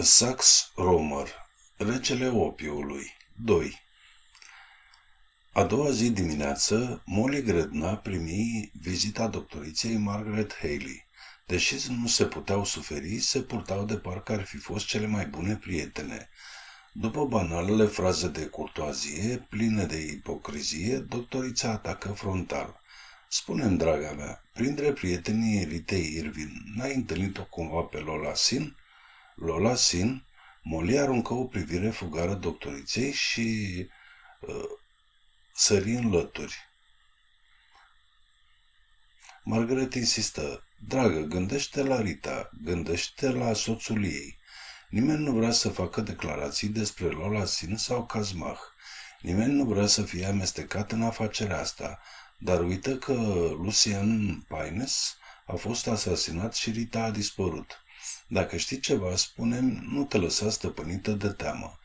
Sax Romer, regele opiului 2 A doua zi dimineață, Molly Gredna primi vizita doctoriței Margaret Haley. Deși nu se puteau suferi, se purtau de parcă ar fi fost cele mai bune prietene. După banalele fraze de curtoazie, pline de ipocrizie, doctorița atacă frontal. Spune-mi, draga mea, printre prietenii Ritei Irvin, n-ai întâlnit-o cumva pe Lola Sin? Lola Sin, Molly aruncă o privire fugară doctoriței și uh, sări în lături. Margaret insistă, dragă, gândește la Rita, gândește la soțul ei. Nimeni nu vrea să facă declarații despre Lola Sin sau Kazmah. Nimeni nu vrea să fie amestecat în afacerea asta, dar uită că Lucian Paines a fost asasinat și Rita a dispărut. Dacă știi ceva, spune nu te lăsa stăpânită de teamă.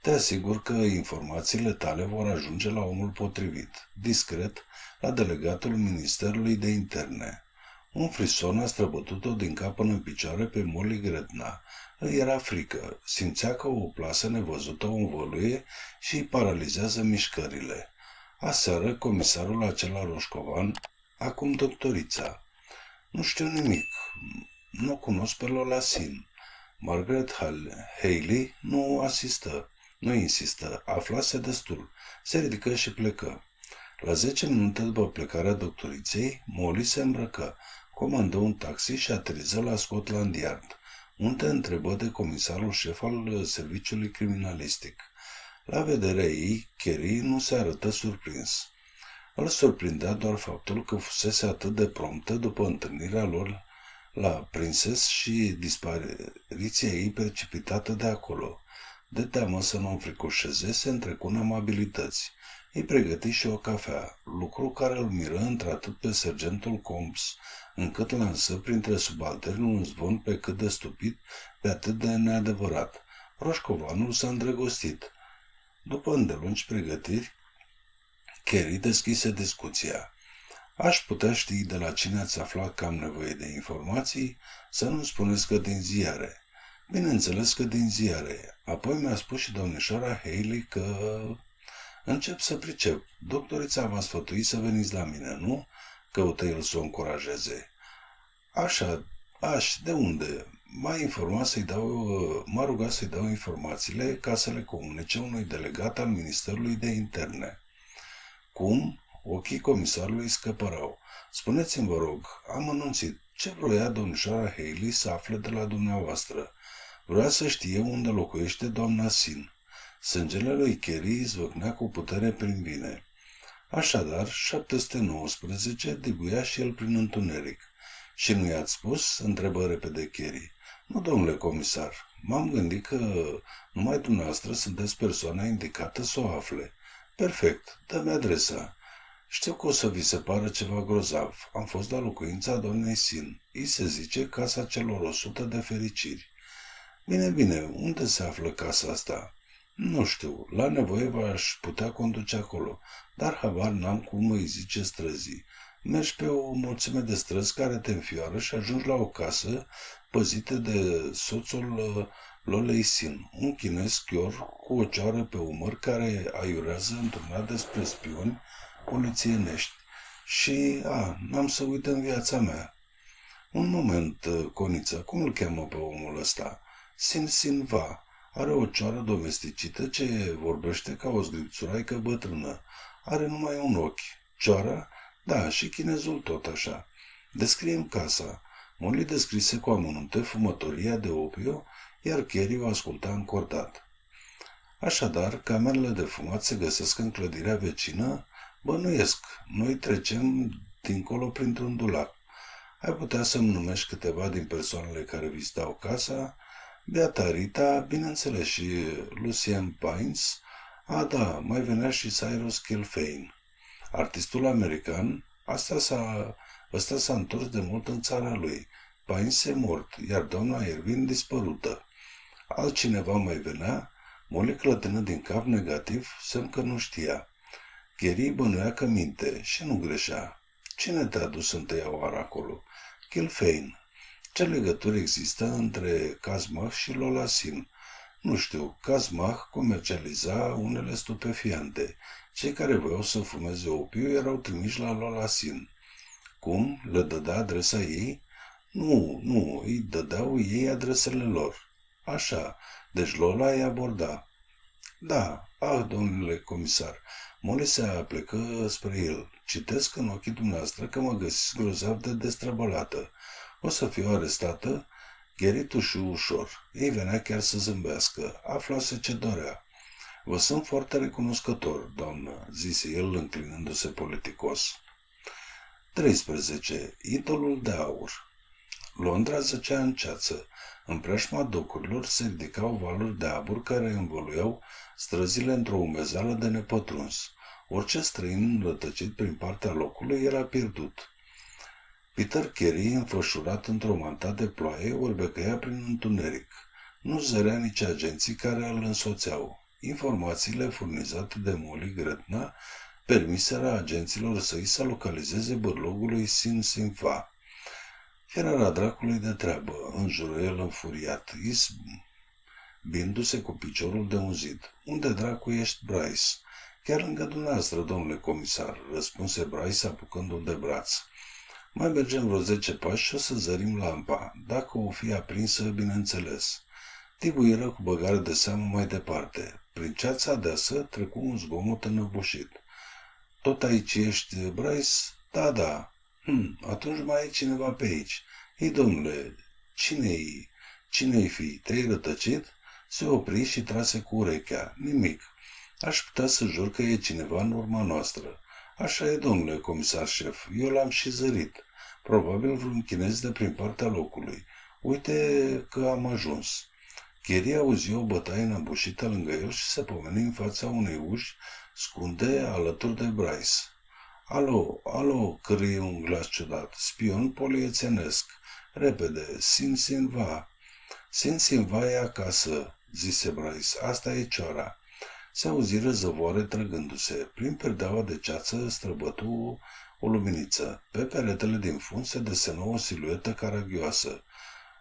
Te asigur că informațiile tale vor ajunge la omul potrivit, discret, la delegatul Ministerului de Interne. Un frison a străbătut-o din cap până în picioare pe Molly Gretna. Îi era frică, simțea că o plasă nevăzută o învăluie și îi paralizează mișcările. Aseară, comisarul acela Roșcovan, acum doctorița. Nu știu nimic, nu cunosc pe Lola Sin. Margaret Haley nu asistă, nu insistă, aflase destul. Se ridică și plecă. La zece minute după plecarea doctoriței, Molly se îmbrăcă, comandă un taxi și ateriză la Scotland Yard, unde întrebă de comisarul șef al serviciului criminalistic. La vederea ei, Kerry nu se arătă surprins. Îl surprindea doar faptul că fusese atât de promptă după întâlnirea lor la prinses și dispariția ei precipitată de acolo. De teamă să nu înfricoșeze, se întrecu în amabilități. Îi pregăti și o cafea, lucru care îl miră într-atât pe sergentul Combs, încât lansă printre subalterni un zvon pe cât de stupid, pe atât de neadevărat. Roșcovanul s-a îndrăgostit. După îndelungi pregătiri, Kerry deschise discuția. Aș putea ști de la cine ați aflat că am nevoie de informații, să nu spuneți că din ziare. Bineînțeles că din ziare. Apoi mi-a spus și domnișoara Haley că... Încep să pricep. Doctorița v-a sfătuit să veniți la mine, nu? Căută el să o încurajeze. Așa, aș, de unde? M-a informat să-i dau, m-a rugat să-i dau informațiile ca să le comunice unui delegat al Ministerului de Interne. Cum? Ochii comisarului scăpărau. Spuneți-mi, vă rog, am anunțit, ce vroia domnișoara Haley să afle de la dumneavoastră? Vrea să știe unde locuiește doamna Sin. Sângele lui Kerry izvăcnea cu putere prin vine. Așadar, 719 dibuia și el prin întuneric. Și nu i-ați spus? întrebă repede Kerry. Nu, domnule comisar, m-am gândit că numai dumneavoastră sunteți persoana indicată să o afle. Perfect, dă-mi adresa. Știu că o să vi se pară ceva grozav. Am fost la locuința doamnei Sin. Îi se zice casa celor o sută de fericiri. Bine, bine, unde se află casa asta? Nu știu, la nevoie v-aș putea conduce acolo, dar habar n-am cum îi zice străzii. Mergi pe o mulțime de străzi care te înfioară și ajungi la o casă păzită de soțul uh, Lolei Sin, un chinez chior cu o ceară pe umăr care aiurează într-una despre spioni polițienești. Și, a, n-am să uit în viața mea. Un moment, uh, Coniță, cum îl cheamă pe omul ăsta? Sin Sin Va. Are o cioară domesticită ce vorbește ca o zgripțuraică bătrână. Are numai un ochi. Cioara? Da, și chinezul tot așa. Descriem casa. Molly descrise cu amănunte fumătoria de opio, iar Kerry o asculta încordat. Așadar, camerele de fumat se găsesc în clădirea vecină, Bănuiesc, noi trecem dincolo printr-un dulac. Ai putea să-mi numești câteva din persoanele care vizitau casa? Beata Rita, bineînțeles, și Lucien Pines. A, da, mai venea și Cyrus Kilfane. Artistul american, asta s-a, ăsta s-a întors de mult în țara lui. Pines e mort, iar doamna Irvin dispărută. Altcineva mai venea? Molly clătină din cap negativ, semn că nu știa. Gheri bănuia că minte și nu greșea. Cine te-a dus întâia oară acolo? Kilfane. Ce legătură există între Kazmah și Lolasin? Nu știu, Kazmah comercializa unele stupefiante. Cei care voiau să fumeze opiu erau trimiși la Lolasin. Cum? Le dădea adresa ei? Nu, nu, îi dădeau ei adresele lor. Așa, deci Lola îi aborda. Da, ah, domnule comisar, Molly se aplecă spre el. Citesc în ochii dumneavoastră că mă găsiți grozav de destrăbălată. O să fiu arestată? Gheritul și ușor. Ei venea chiar să zâmbească. Aflase ce dorea. Vă sunt foarte recunoscător, doamnă, zise el înclinându-se politicos. 13. Idolul de aur Londra zăcea în ceață. În preajma docurilor se ridicau valuri de abur care învăluiau străzile într-o umezală de nepătruns. Orice străin rătăcit prin partea locului era pierdut. Peter Carey, înfășurat într-o manta de ploaie, orbecăia prin întuneric. Nu zărea nici agenții care îl însoțeau. Informațiile furnizate de Molly Gretna permiseră agenților săi să localizeze bărlogul lui Sin Sinfa. Era dracului de treabă, jurul el înfuriat, bindu-se cu piciorul de un zid. Unde dracu ești, Bryce? Chiar lângă dumneavoastră, domnule comisar, răspunse Bryce apucându-l de braț. Mai mergem vreo zece pași și o să zărim lampa, dacă o fi aprinsă, bineînțeles. Tibuiră cu băgare de seamă mai departe. Prin ceața deasă trecu un zgomot înăbușit. Tot aici ești, Bryce? Da, da. Hm, atunci mai e cineva pe aici. Ei, domnule, cine-i? Cine-i fi? Te-ai rătăcit? Se opri și trase cu urechea. Nimic. Aș putea să jur că e cineva în urma noastră. Așa e, domnule comisar șef. Eu l-am și zărit. Probabil vreun chinez de prin partea locului. Uite că am ajuns. Cheri auzi o bătaie înăbușită lângă el și se pomeni în fața unei uși scunde alături de Bryce. Alo, alo, cărie un glas ciudat. Spion poliețenesc. Repede, Sin Sin va. Sin Sin va e acasă, zise Bryce. Asta e cioara. Se auziră zăvoare trăgându-se. Prin perdeaua de ceață străbătu o luminiță. Pe peretele din fund se desenă o siluetă caragioasă.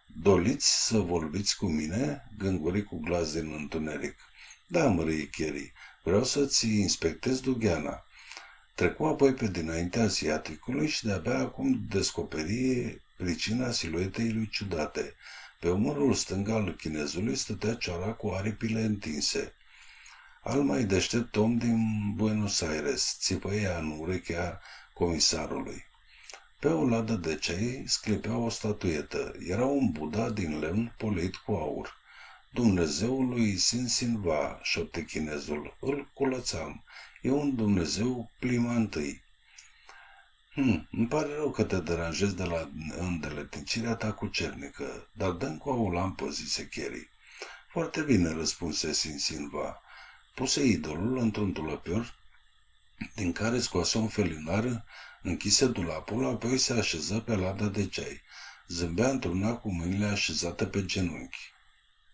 Doliți să vorbiți cu mine?" gânguri cu glas din întuneric. Da, mărâie Cherry, vreau să-ți inspectez dugheana." Trecu apoi pe dinaintea asiaticului și de-abia acum descoperi pricina siluetei lui ciudate. Pe umărul stâng al chinezului stătea cioara cu aripile întinse. Al mai deștept om din Buenos Aires, țipăia în urechea comisarului. Pe o ladă de cei sclipea o statuetă. Era un Buddha din lemn polit cu aur. Dumnezeul lui Sinsinva, șopte chinezul, îl culățam. E un Dumnezeu plima întâi. Hm, îmi pare rău că te deranjezi de la îndeletnicirea ta cu cernică, dar dăm cu o lampă, zise Cherry. Foarte bine, răspunse Sinsinva. Puse idolul într-un tulăpior din care scoase un felinar, închise dulapul, apoi se așeză pe lada de ceai. Zâmbea într-una cu mâinile așezate pe genunchi.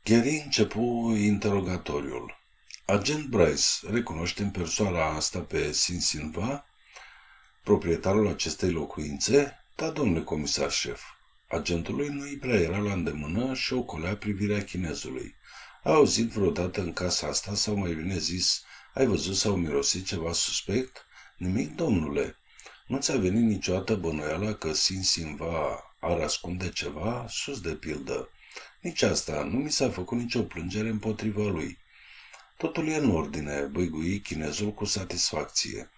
Gary începu interogatoriul. Agent Bryce recunoște în persoana asta pe Sinsinva, proprietarul acestei locuințe? Da, domnule comisar șef. Agentului nu-i prea era la îndemână și ocolea privirea chinezului. A auzit vreodată în casa asta, sau mai bine zis, ai văzut sau mirosit ceva suspect? Nimic, domnule. Nu ți-a venit niciodată bănuiala că Sin Sinva ar ascunde ceva, sus de pildă. Nici asta, nu mi s-a făcut nicio plângere împotriva lui. Totul e în ordine, băigui chinezul cu satisfacție.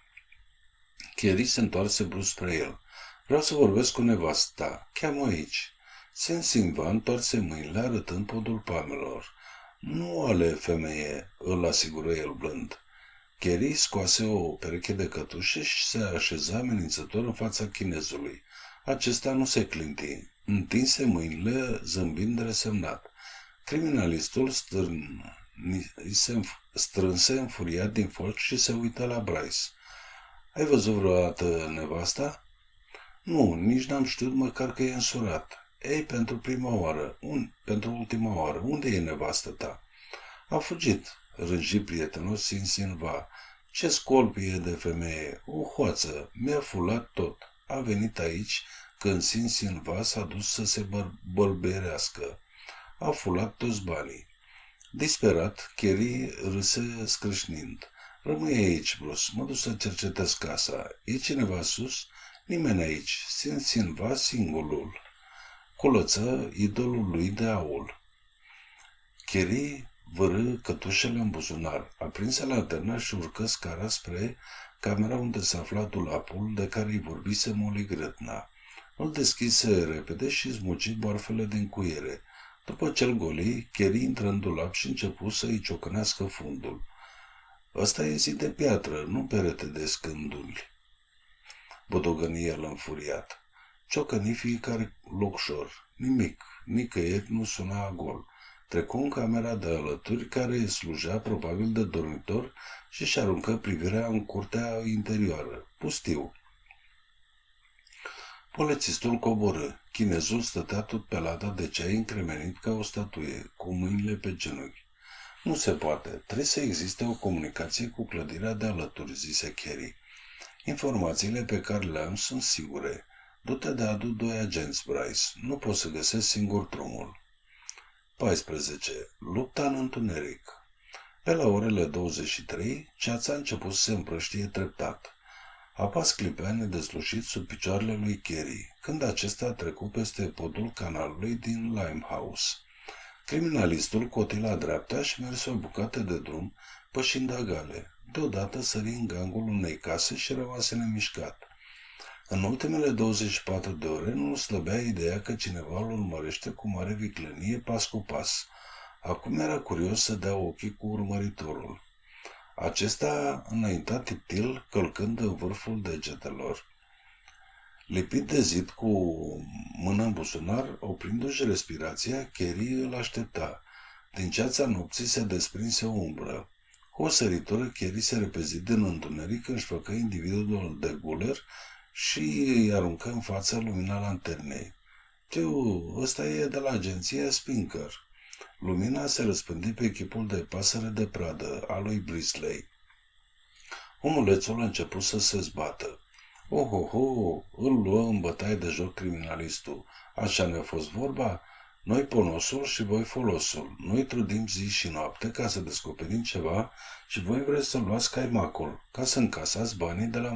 Cherry se întoarse brusc spre el. Vreau să vorbesc cu nevasta. Cheamă aici. Sinva întoarse mâinile arătând podul pamelor. Nu ale femeie, îl asigură el blând. Kerry scoase o pereche de cătușe și se așeza amenințător în fața chinezului. Acesta nu se clinti. Întinse mâinile, zâmbind resemnat. Criminalistul stârn, se strânse înfuriat din foc și se uită la Bryce. Ai văzut vreodată nevasta? Nu, nici n-am știut măcar că e însurat. Ei, pentru prima oară, un, pentru ultima oară, unde e nevastă ta? A fugit, rânji prietenos Sinsinva. Ce scolpie de femeie, o hoață, mi-a fulat tot. A venit aici când Sin Sinva s-a dus să se bălberească. A fulat toți banii. Disperat, Kerry râse scrâșnind. Rămâi aici, Bruce, mă duc să cercetez casa. E cineva sus? Nimeni aici. Sin Sinva singurul. Culăță idolul lui de aul. Kerry vărâ cătușele în buzunar, aprinse lanterna și urcă scara spre camera unde se afla dulapul de care îi vorbise Molly Grătna. Îl deschise repede și zmuci boarfele din cuiere. După ce-l goli, Kerry intră în dulap și începu să-i ciocănească fundul. Ăsta e zi de piatră, nu perete de scânduli. Bodogăni el înfuriat. Ciocăni fiecare locșor. Nimic, nicăieri nu suna gol. Trecu în camera de alături, care slujea probabil de dormitor, și și aruncă privirea în curtea interioară. Pustiu. Polițistul coborâ. Chinezul stătea tot pe lada de ceai încremenit ca o statuie, cu mâinile pe genunchi. Nu se poate. Trebuie să existe o comunicație cu clădirea de alături, zise Kerry. Informațiile pe care le am sunt sigure. Du-te de adu doi agenți, Bryce. Nu pot să găsesc singur drumul. 14. Lupta în întuneric Pe la orele 23, ceața a început să se împrăștie treptat. Apas clipea nedeslușit sub picioarele lui Kerry, când acesta a trecut peste podul canalului din Limehouse. Criminalistul coti la dreapta și merse o bucată de drum, pășind agale. Deodată sări în gangul unei case și rămase nemișcat. În ultimele 24 de ore nu slăbea ideea că cineva îl urmărește cu mare viclenie pas cu pas. Acum era curios să dea ochii cu urmăritorul. Acesta înainta tiptil, călcând în vârful degetelor. Lipit de zid cu mână în buzunar, oprindu-și respirația, Kerry îl aștepta. Din ceața nopții se desprinse o umbră. Cu o săritură, Kerry se repezi din întuneric își făcă individul de guler și îi aruncă în fața lumina lanternei. Tiu, ăsta e de la agenția Spinker. Lumina se răspândi pe echipul de pasăre de pradă a lui Brisley. Omulețul a început să se zbată. Oh, oh, oh, îl luă în bătaie de joc criminalistul. Așa ne-a fost vorba? Noi ponosul și voi folosul. Noi trudim zi și noapte ca să descoperim ceva și voi vreți să luați caimacul, ca să încasați banii de la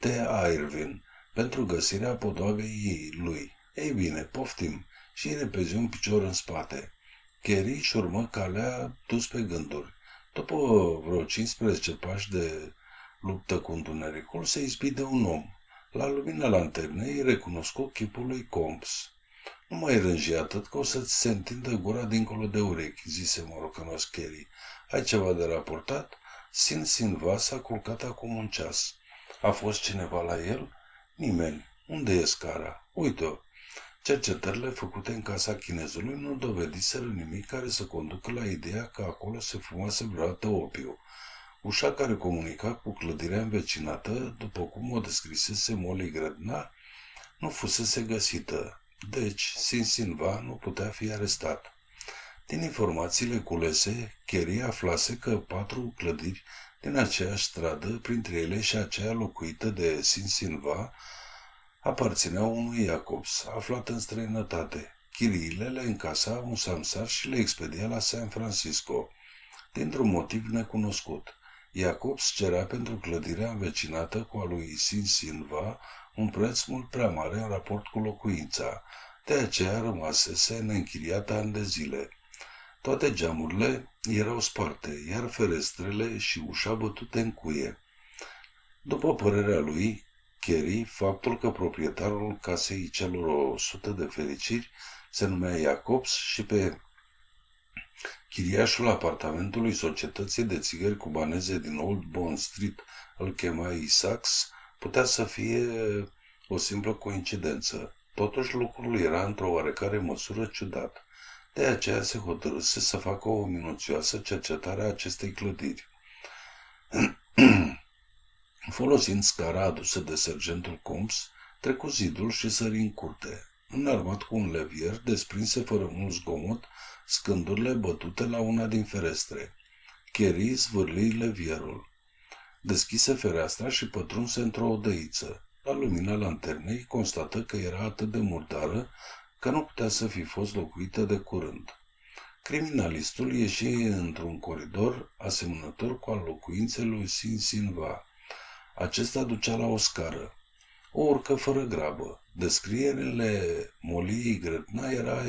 Monte Irvin pentru găsirea podoabei lui. Ei bine, poftim și repezi un picior în spate. Kerry și urmă calea dus pe gânduri. După vreo 15 pași de luptă cu întunericul, se izbi de un om. La lumina lanternei recunoscu chipul lui Combs. Nu mai rânji atât că o să-ți se întindă gura dincolo de urechi, zise morocănos Kerry. Ai ceva de raportat? Sin Sinva s-a culcat acum un ceas. A fost cineva la el? Nimeni. Unde e scara? Uite-o. Cercetările făcute în casa chinezului nu dovediseră nimic care să conducă la ideea că acolo se fumase vreodată opiu. Ușa care comunica cu clădirea învecinată, după cum o descrisese Molly Gredna, nu fusese găsită, deci Sinsinva nu putea fi arestat. Din informațiile culese, Kerry aflase că patru clădiri din aceeași stradă, printre ele și aceea locuită de Sinsinva, aparțineau unui Jacobs, aflat în străinătate. Chiriile le încasa un samsar și le expedia la San Francisco, dintr-un motiv necunoscut. Jacobs cerea pentru clădirea învecinată cu a lui Sin Silva un preț mult prea mare în raport cu locuința, de aceea rămasese neînchiriată ani de zile. Toate geamurile erau sparte, iar ferestrele și ușa bătute în cuie. După părerea lui, Kerry, faptul că proprietarul casei celor o sută de fericiri se numea Jacobs și pe Chiriașul apartamentului societății de țigări cubaneze din Old Bond Street îl chema Isaacs, putea să fie o simplă coincidență. Totuși lucrul era într-o oarecare măsură ciudat. De aceea se hotărâse să facă o minuțioasă cercetare a acestei clădiri. Folosind scara adusă de sergentul Combs, trecu zidul și sări în curte. Înarmat cu un levier, desprinse fără mult zgomot scândurile bătute la una din ferestre. Kerry zvârli levierul. Deschise fereastra și pătrunse într-o odăiță. la lumina lanternei, constată că era atât de murdară că nu putea să fi fost locuită de curând. Criminalistul ieși într-un coridor asemănător cu al locuinței lui Sin Sinva. Acesta ducea la o scară. O urcă fără grabă. Descrierile moliei grătna era,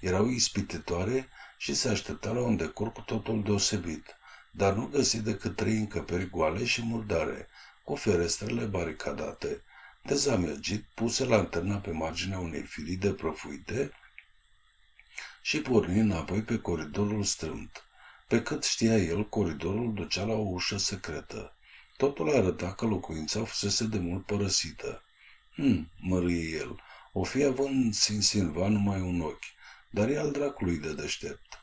erau ispititoare și se aștepta la un decor cu totul deosebit, dar nu găsi decât trei încăperi goale și murdare, cu ferestrele baricadate. Dezamărgit, puse lanterna pe marginea unei filii de prăfuite și porni înapoi pe coridorul strâmt. Pe cât știa el, coridorul ducea la o ușă secretă. Totul arăta că locuința fusese de mult părăsită. Hm, mărie el, o fi având Sinsinva numai un ochi, dar e al dracului de deștept.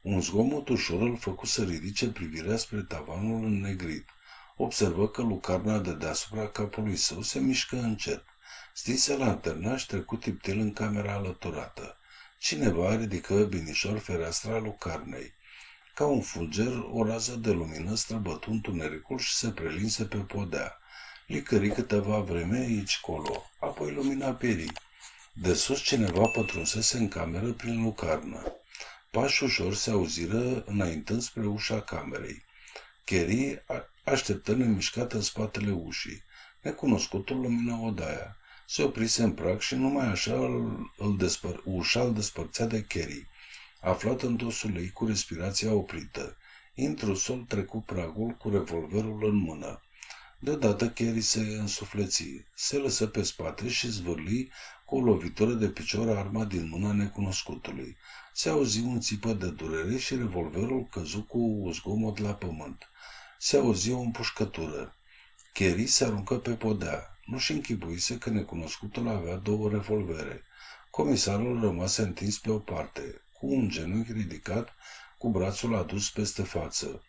Un zgomot ușor îl făcu să ridice privirea spre tavanul înnegrit. Observă că lucarna de deasupra capului său se mișcă încet. Stinse lanterna și trecu tiptil în camera alăturată. Cineva ridică binișor fereastra lucarnei. Ca un fulger, o rază de lumină străbătu întunericul și se prelinse pe podea. Licări câteva vreme aici colo, apoi lumina perii. De sus cineva pătrunsese în cameră prin lucarnă. Pași ușor se auziră înaintând spre ușa camerei. Kerry așteptă nemișcat în spatele ușii. Necunoscutul lumina odaia. Se oprise în prag și numai așa îl, îl despăr, ușa îl despărțea de Kerry. Aflat în dosul ei cu respirația oprită. Intrusul trecu pragul cu revolverul în mână. Deodată Kerry se însufleți, se lăsă pe spate și zvârli cu o lovitură de picior arma din mâna necunoscutului. Se auzi un țipă de durere și revolverul căzu cu zgomot la pământ. Se auzi o împușcătură. Kerry se aruncă pe podea. Nu-și închipuise că necunoscutul avea două revolvere. Comisarul rămase întins pe o parte, cu un genunchi ridicat, cu brațul adus peste față.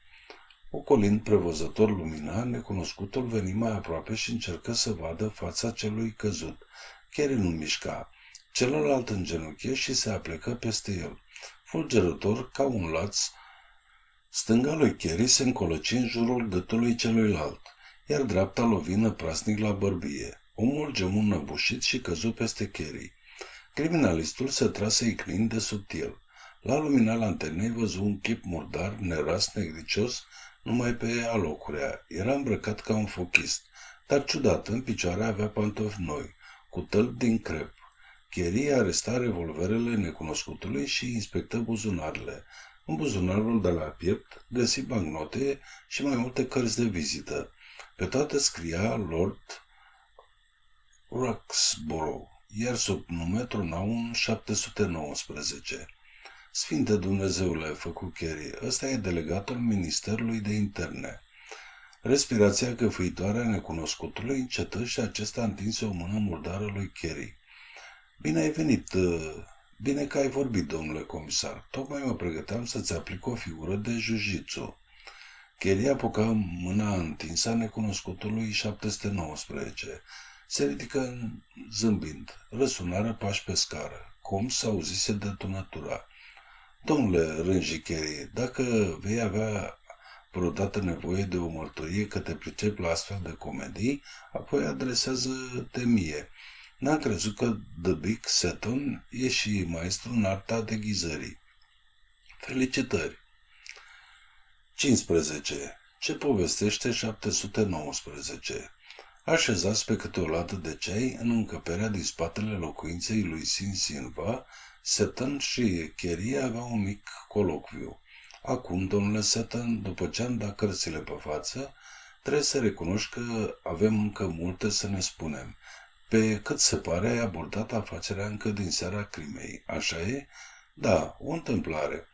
Ocolind prevăzător lumina, necunoscutul veni mai aproape și încercă să vadă fața celui căzut. Chiar nu mișca. Celălalt îngenunche și se aplecă peste el. Fulgerător, ca un laț, stânga lui Kerry se încolăci în jurul gâtului celuilalt, iar dreapta lovină prasnic la bărbie. Omul gemu năbușit și căzu peste Kerry. Criminalistul se trase icnind de subtil. La lumina lanternei văzu un chip murdar, neras, negricios, numai pe alocurea. Era îmbrăcat ca un fochist, dar ciudat, în picioare avea pantofi noi, cu tălpi din crep. Cherry aresta revolverele necunoscutului și inspectă buzunarele. În buzunarul de la piept găsi bancnote și mai multe cărți de vizită. Pe toate scria Lord Roxborough, iar sub numetul Naun 719. Sfinte Dumnezeule, făcut Kerry, ăsta e delegatul Ministerului de Interne. Respirația căfâitoare a necunoscutului încetă și acesta întinse o mână murdară lui Kerry. Bine ai venit, uh, bine că ai vorbit, domnule comisar. Tocmai mă pregăteam să-ți aplic o figură de jujitsu. Kerry apucă mâna întinsă a necunoscutului 719. Se ridică zâmbind. Răsunară pași pe scară. Cum s-auzise detonatura. Domnule Rânjicheri, dacă vei avea vreodată nevoie de o mărturie că te pricep la astfel de comedii, apoi adresează-te mie. N-am crezut că The Big Seton e și maestru în arta deghizării. Felicitări! 15. Ce povestește 719? Așezați pe câte o lată de ceai în încăperea din spatele locuinței lui Sin Sinva, Seton și Cherry aveau un mic colocviu. Acum, domnule Seton, după ce am dat cărțile pe față, trebuie să recunoști că avem încă multe să ne spunem. Pe cât se pare, ai abordat afacerea încă din seara crimei. Așa e? Da, o întâmplare.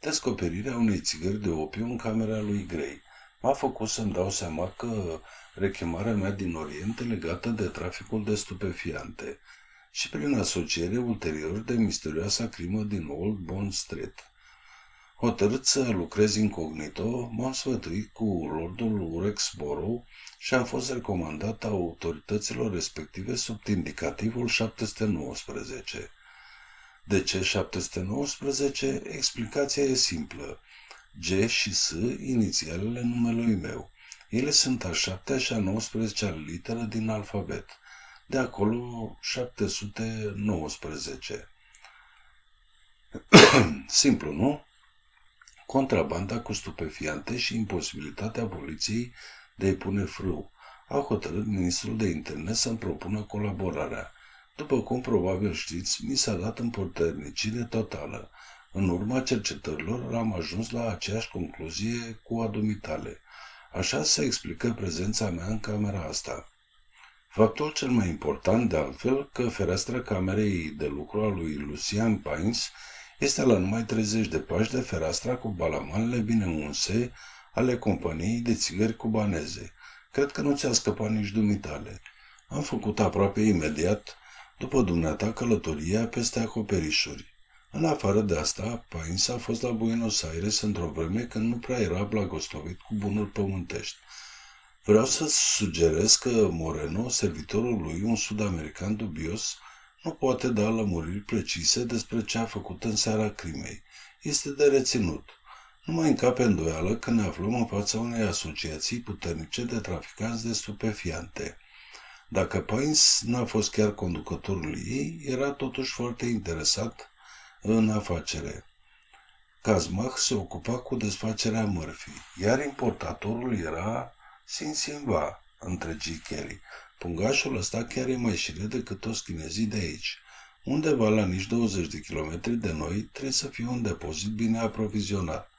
Descoperirea unei țigări de opiu în camera lui Gray m-a făcut să-mi dau seama că rechemarea mea din Orient e legată de traficul de stupefiante și prin asociere ulterior de misterioasa crimă din Old Bond Street. Hotărât să lucrez incognito, m-am sfătuit cu lordul Rexborough și am fost recomandat autorităților respective sub indicativul 719. De ce 719? Explicația e simplă. G și S, inițialele numelui meu. Ele sunt a șaptea și a 19 literă din alfabet. De acolo 719. Simplu, nu? Contrabanda cu stupefiante și imposibilitatea poliției de a-i pune frâu. A hotărât ministrul de interne să-mi propună colaborarea. După cum probabil știți, mi s-a dat împuternicire totală. În urma cercetărilor am ajuns la aceeași concluzie cu adumitale. Așa se explică prezența mea în camera asta. Faptul cel mai important, de altfel, că fereastra camerei de lucru a lui Lucian Pines este la numai 30 de pași de fereastra cu balamanele bine unse ale companiei de țigări cubaneze. Cred că nu ți-a scăpat nici dumitale. Am făcut aproape imediat, după dumneata, călătoria peste acoperișuri. În afară de asta, Pines a fost la Buenos Aires într-o vreme când nu prea era blagoslovit cu bunuri pământești. Vreau să sugerez că Moreno, servitorul lui, un sud-american dubios, nu poate da lămuriri precise despre ce a făcut în seara crimei. Este de reținut. Nu mai încape îndoială că ne aflăm în fața unei asociații puternice de traficanți de stupefiante. Dacă Pines n-a fost chiar conducătorul ei, era totuși foarte interesat în afacere. Kazmach se ocupa cu desfacerea mărfii, iar importatorul era Sinsimva, întregi Kelly. Pungașul ăsta chiar e mai șire decât toți chinezii de aici. Undeva la nici 20 de kilometri de noi trebuie să fie un depozit bine aprovizionat,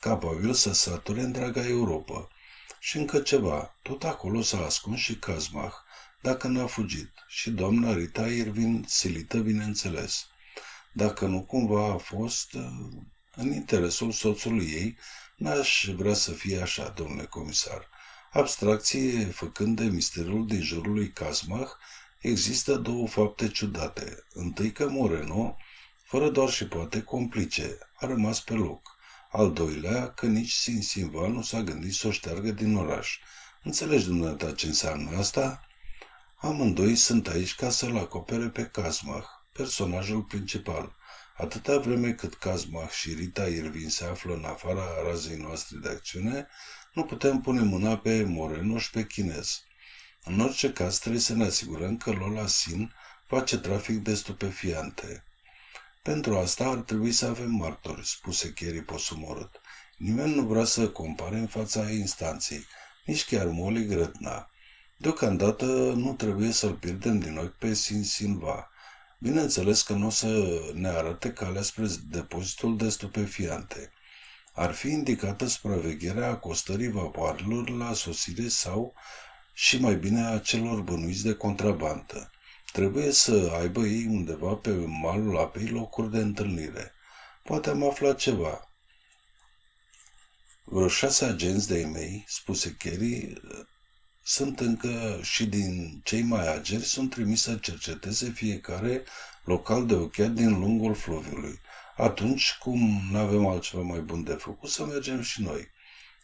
capabil să sature întreaga Europa. Și încă ceva, tot acolo s-a ascuns și Kazmach, dacă n-a fugit, și doamna Rita Irvin silită, bineînțeles. Dacă nu cumva a fost uh, în interesul soțului ei, n-aș vrea să fie așa, domnule comisar. Abstracție făcând de misterul din jurul lui Casmach, există două fapte ciudate. Întâi că Moreno, fără doar și poate complice, a rămas pe loc. Al doilea, că nici Sinsimva nu s-a gândit să o șteargă din oraș. Înțelegi dumneata ce înseamnă asta? Amândoi sunt aici ca să-l acopere pe Casmach, personajul principal. Atâta vreme cât Casmach și Rita Irvin se află în afara razei noastre de acțiune, nu putem pune mâna pe Morenoș și pe chinez. În orice caz, trebuie să ne asigurăm că Lola Sin face trafic de stupefiante. Pentru asta ar trebui să avem martori, spuse Kerry posumorât. Nimeni nu vrea să compare în fața instanței, nici chiar Molly Grătna. Deocamdată nu trebuie să-l pierdem din ochi pe Sin Sinva. Bineînțeles că nu o să ne arate calea spre depozitul de stupefiante ar fi indicată supravegherea acostării vapoarelor la sosire sau, și mai bine, a celor bănuiți de contrabandă. Trebuie să aibă ei undeva pe malul apei locuri de întâlnire. Poate am aflat ceva. Vreo șase agenți de mei, spuse Kerry, sunt încă și din cei mai ageri sunt trimiși să cerceteze fiecare local de ochiat din lungul fluviului. Atunci, cum nu avem altceva mai bun de făcut, să mergem și noi.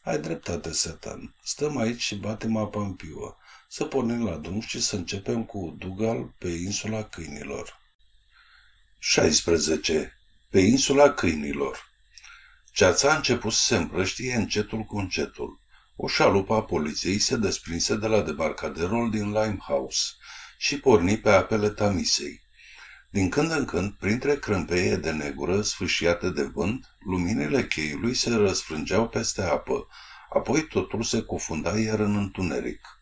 Ai dreptate, Satan. Stăm aici și batem apa în piuă. Să pornim la drum și să începem cu Dugal pe insula câinilor. 16. Pe insula câinilor Ceața a început să se împrăștie încetul cu încetul. O șalupă a poliției se desprinse de la debarcaderul din Limehouse și porni pe apele Tamisei. Din când în când, printre crâmpeie de negură sfâșiate de vânt, luminile cheiului se răsfrângeau peste apă, apoi totul se cufunda iar în întuneric.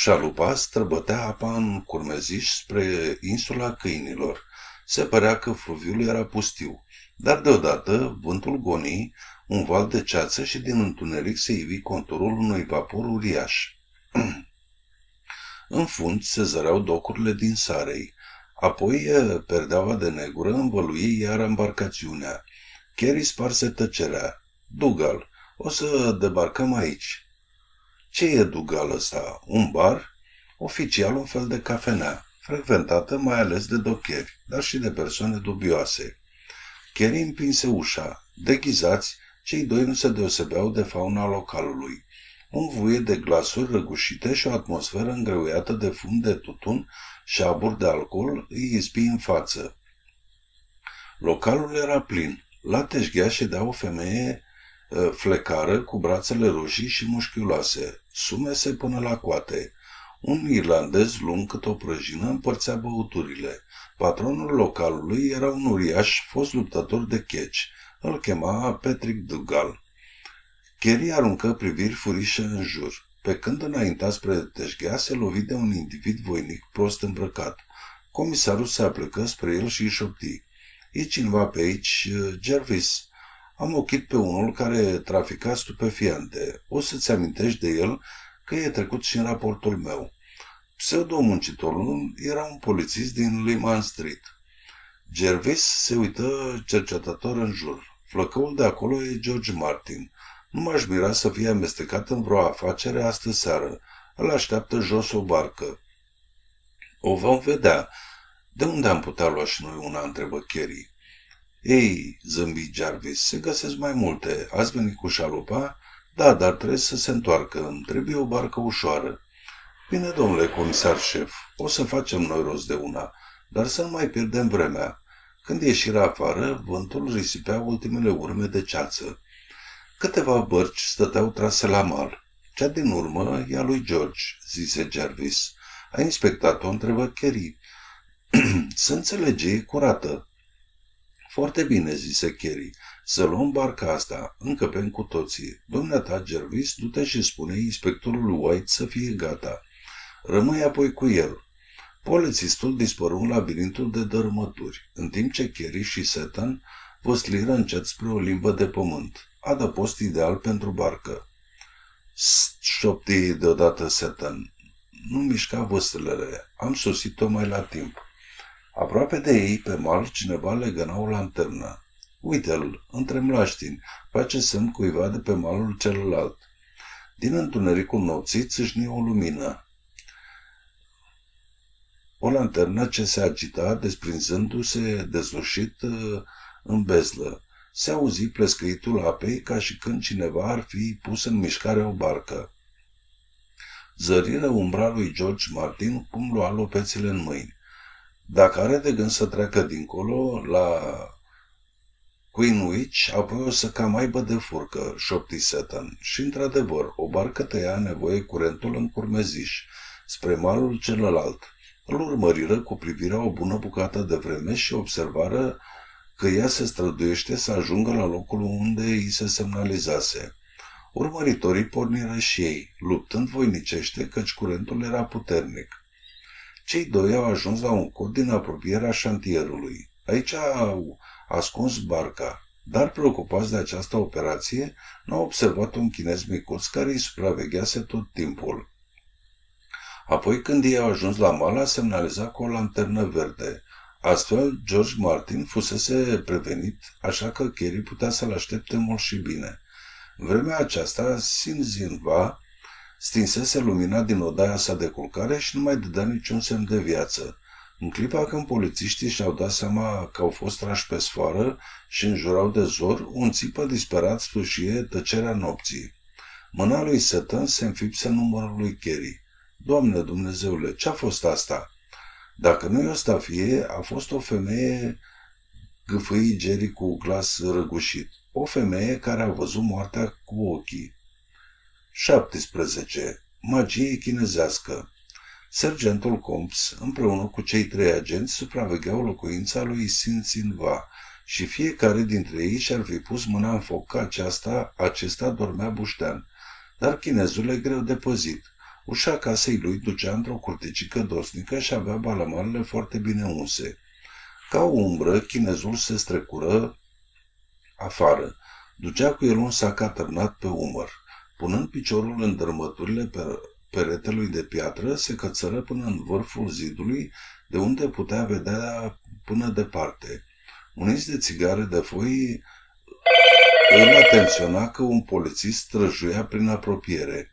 Șalupa străbătea apa în curmeziș spre insula câinilor. Se părea că fluviul era pustiu, dar deodată vântul gonii un val de ceață și din întuneric se ivi conturul unui vapor uriaș. în fund se zăreau docurile din Sarei. Apoi perdeaua de negură învălui iar embarcațiunea. Kerry sparse tăcerea. Dugal, o să debarcăm aici. Ce e Dugal ăsta? Un bar? Oficial un fel de cafenea, frecventată mai ales de docheri, dar și de persoane dubioase. Kerry împinse ușa. Deghizați, cei doi nu se deosebeau de fauna localului. Un vuie de glasuri răgușite și o atmosferă îngreuiată de fum de tutun și abur de alcool îi ispi în față. Localul era plin. La teșghea ședea o femeie ă, flecară cu brațele roșii și mușchiuloase. sumese până la coate. Un irlandez lung cât o prăjină împărțea băuturile. Patronul localului era un uriaș fost luptător de catch. Îl chema Patrick Dugal. Kerry aruncă priviri furișe în jur. Pe când înainta spre teșghea, se lovi de un individ voinic prost îmbrăcat. Comisarul se aplecă spre el și îi șopti. E cineva pe aici, Jervis? Am ochit pe unul care trafica stupefiante. O să-ți amintești de el că e trecut și în raportul meu. Pseudo-muncitorul era un polițist din Lehman Street. Jervis se uită cercetător în jur. Flăcăul de acolo e George Martin. Nu m-aș mira să fie amestecat în vreo afacere astă seară. Îl așteaptă jos o barcă. O vom vedea. De unde am putea lua și noi una, întrebă Kerry. Ei, zâmbi Jarvis, se găsesc mai multe. Ați venit cu șalupa? Da, dar trebuie să se întoarcă. Îmi trebuie o barcă ușoară. Bine, domnule comisar șef, o să facem noi rost de una, dar să nu mai pierdem vremea. Când ieșirea afară, vântul risipea ultimele urme de ceață. Câteva bărci stăteau trase la mal. Cea din urmă e a lui George, zise Jarvis. A inspectat-o, întrebă Kerry. să înțelege, e curată. Foarte bine, zise Kerry. Să luăm barca asta, încăpem cu toții. Dumneata, Jervis, du-te și spune inspectorului White să fie gata. Rămâi apoi cu el. Polițistul dispăru în labirintul de dărâmături, în timp ce Kerry și Setan văsliră încet spre o limbă de pământ, adăpost ideal pentru barcă. Șopti deodată Setan. Nu mișca văslele, am sosit tocmai la timp. Aproape de ei, pe mal, cineva legăna o lanternă. Uite-l, între mlaștini, face semn cuiva de pe malul celălalt. Din întunericul nopții țâșni o lumină. O lanternă ce se agita, desprinzându-se dezlușit uh, în bezlă. Se auzi plescăitul apei ca și când cineva ar fi pus în mișcare o barcă. Zăriră umbra lui George Martin cum lua lopețile în mâini. Dacă are de gând să treacă dincolo, la Queenwich, apoi o să cam aibă de furcă, șopti Setan. Și, într-adevăr, o barcă tăia nevoie curentul în curmeziș, spre malul celălalt. Îl urmăriră cu privirea o bună bucată de vreme și observară că ea se străduiește să ajungă la locul unde îi se semnalizase. Urmăritorii porniră și ei, luptând voinicește căci curentul era puternic. Cei doi au ajuns la un cod din apropierea șantierului. Aici au ascuns barca, dar preocupați de această operație, n-au observat un chinez micuț care îi supraveghease tot timpul. Apoi, când ei au ajuns la mal, a semnalizat cu o lanternă verde. Astfel, George Martin fusese prevenit, așa că Kerry putea să-l aștepte mult și bine. În vremea aceasta, Sinzinva stinsese lumina din odaia sa de culcare și nu mai dădea niciun semn de viață. În clipa când polițiștii și-au dat seama că au fost trași pe sfoară și înjurau de zor, un țipă disperat slușie tăcerea nopții. Mâna lui Sătăn se înfipse numărul lui Kerry. Doamne Dumnezeule, ce-a fost asta? Dacă nu e o stafie, a fost o femeie gâfâi Jerry cu glas răgușit. O femeie care a văzut moartea cu ochii. 17. Magie chinezească Sergentul Comps, împreună cu cei trei agenți, supravegheau locuința lui Sin Sinva și fiecare dintre ei și-ar fi pus mâna în foc ca aceasta, acesta dormea buștean. Dar chinezul e greu de păzit. Ușa casei lui ducea într-o curticică dosnică și avea balamarele foarte bine unse. Ca o umbră, chinezul se strecură afară. Ducea cu el un sac atârnat pe umăr. Punând piciorul în dărmăturile pe peretelui de piatră, se cățără până în vârful zidului, de unde putea vedea până departe. Un de țigare de foi îl atenționa că un polițist străjuia prin apropiere.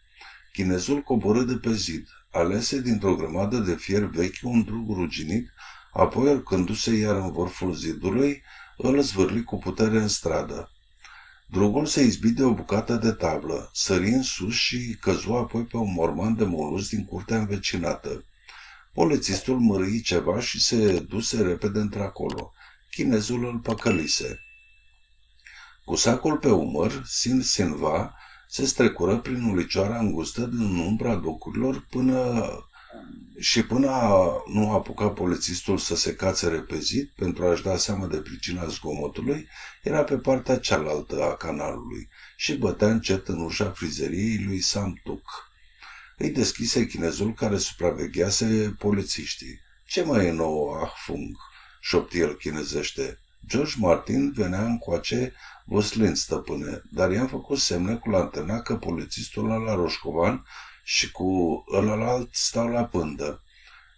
Chinezul coborâ de pe zid, alese dintr-o grămadă de fier vechi un drug ruginit, apoi urcându-se iar în vârful zidului, îl zvârli cu putere în stradă. Drugul se izbi de o bucată de tablă, sări în sus și căzu apoi pe un morman de molus din curtea învecinată. Polițistul mărâi ceva și se duse repede într-acolo. Chinezul îl păcălise. Cu sacul pe umăr, Sin Sinva se strecură prin ulicioara îngustă din umbra docurilor până și până nu apuca polițistul să se cațe repezit pentru a-și da seama de pricina zgomotului, era pe partea cealaltă a canalului și bătea încet în ușa frizeriei lui Sam Tuc. Îi deschise chinezul care supraveghease polițiștii. Ce mai e nou, ah fung? șopti el chinezește. George Martin venea încoace văslind stăpâne, dar i-am făcut semne cu lantena că polițistul la Roșcovan și cu ălălalt stau la pândă.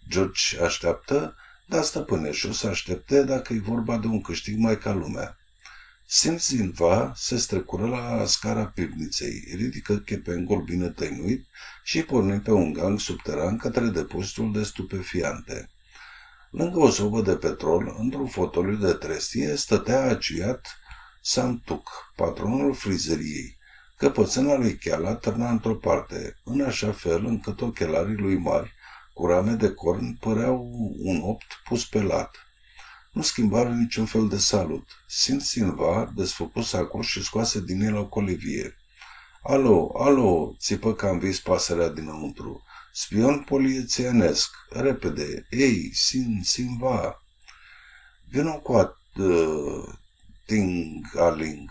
George așteaptă, dar stăpâne și o să aștepte dacă e vorba de un câștig mai ca lumea. Simzinva se strecură la scara pivniței, ridică chepengul bine tăinuit și porni pe un gang subteran către depozitul de stupefiante. Lângă o sobă de petrol, într-un fotoliu de trestie, stătea aciuiat Samtuc, patronul frizeriei. Căpățâna lui Cheala târna într-o parte, în așa fel încât ochelarii lui mari, cu rame de corn, păreau un opt pus pe lat. Nu schimbară niciun fel de salut. Sin Sinva desfăcu sacul și scoase din el o colivie. Alo, alo, țipă că am vis pasărea dinăuntru. Spion polițienesc, repede, ei, Sin Sinva. Vină cu at, uh, ting aling,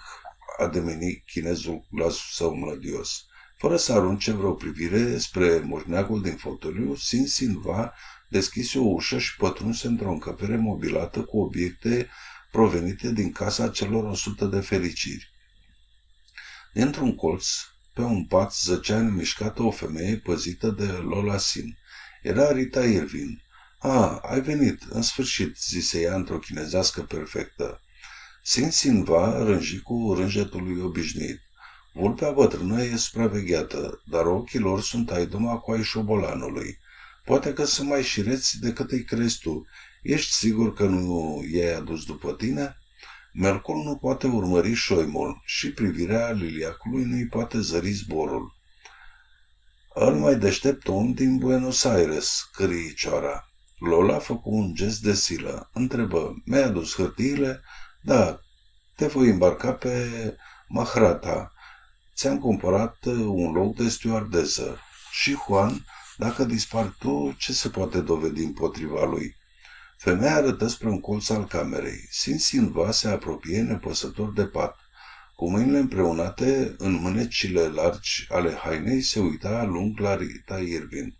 a devenit chinezul la său mlădios. Fără să arunce vreo privire spre moșneagul din fotoliu, Sin Sinva deschise o ușă și pătrunse într-o încăpere mobilată cu obiecte provenite din casa celor o sută de fericiri. Dintr-un colț, pe un pat, zăcea nemișcată o femeie păzită de Lola Sin. Era Rita Irvin. A, ai venit, în sfârșit, zise ea într-o chinezească perfectă. Sin Sinva rânji cu rânjetul lui obișnuit. Vulpea bătrână e supravegheată, dar ochii lor sunt ai duma cu ai șobolanului. Poate că sunt mai șireți decât îi crezi tu. Ești sigur că nu i-ai adus după tine? Mercur nu poate urmări șoimul și privirea liliacului nu-i poate zări zborul. Îl mai deștept om din Buenos Aires, cârii cioara. Lola făcu un gest de silă. Întrebă, mi-ai adus hârtiile? Da, te voi îmbarca pe Mahrata. Ți-am cumpărat un loc de stewardesă. Și Juan dacă dispar tu, ce se poate dovedi împotriva lui? Femeia arătă spre un colț al camerei. Sin Sinva se apropie nepăsător de pat. Cu mâinile împreunate în mânecile largi ale hainei se uita lung la Rita Irvin.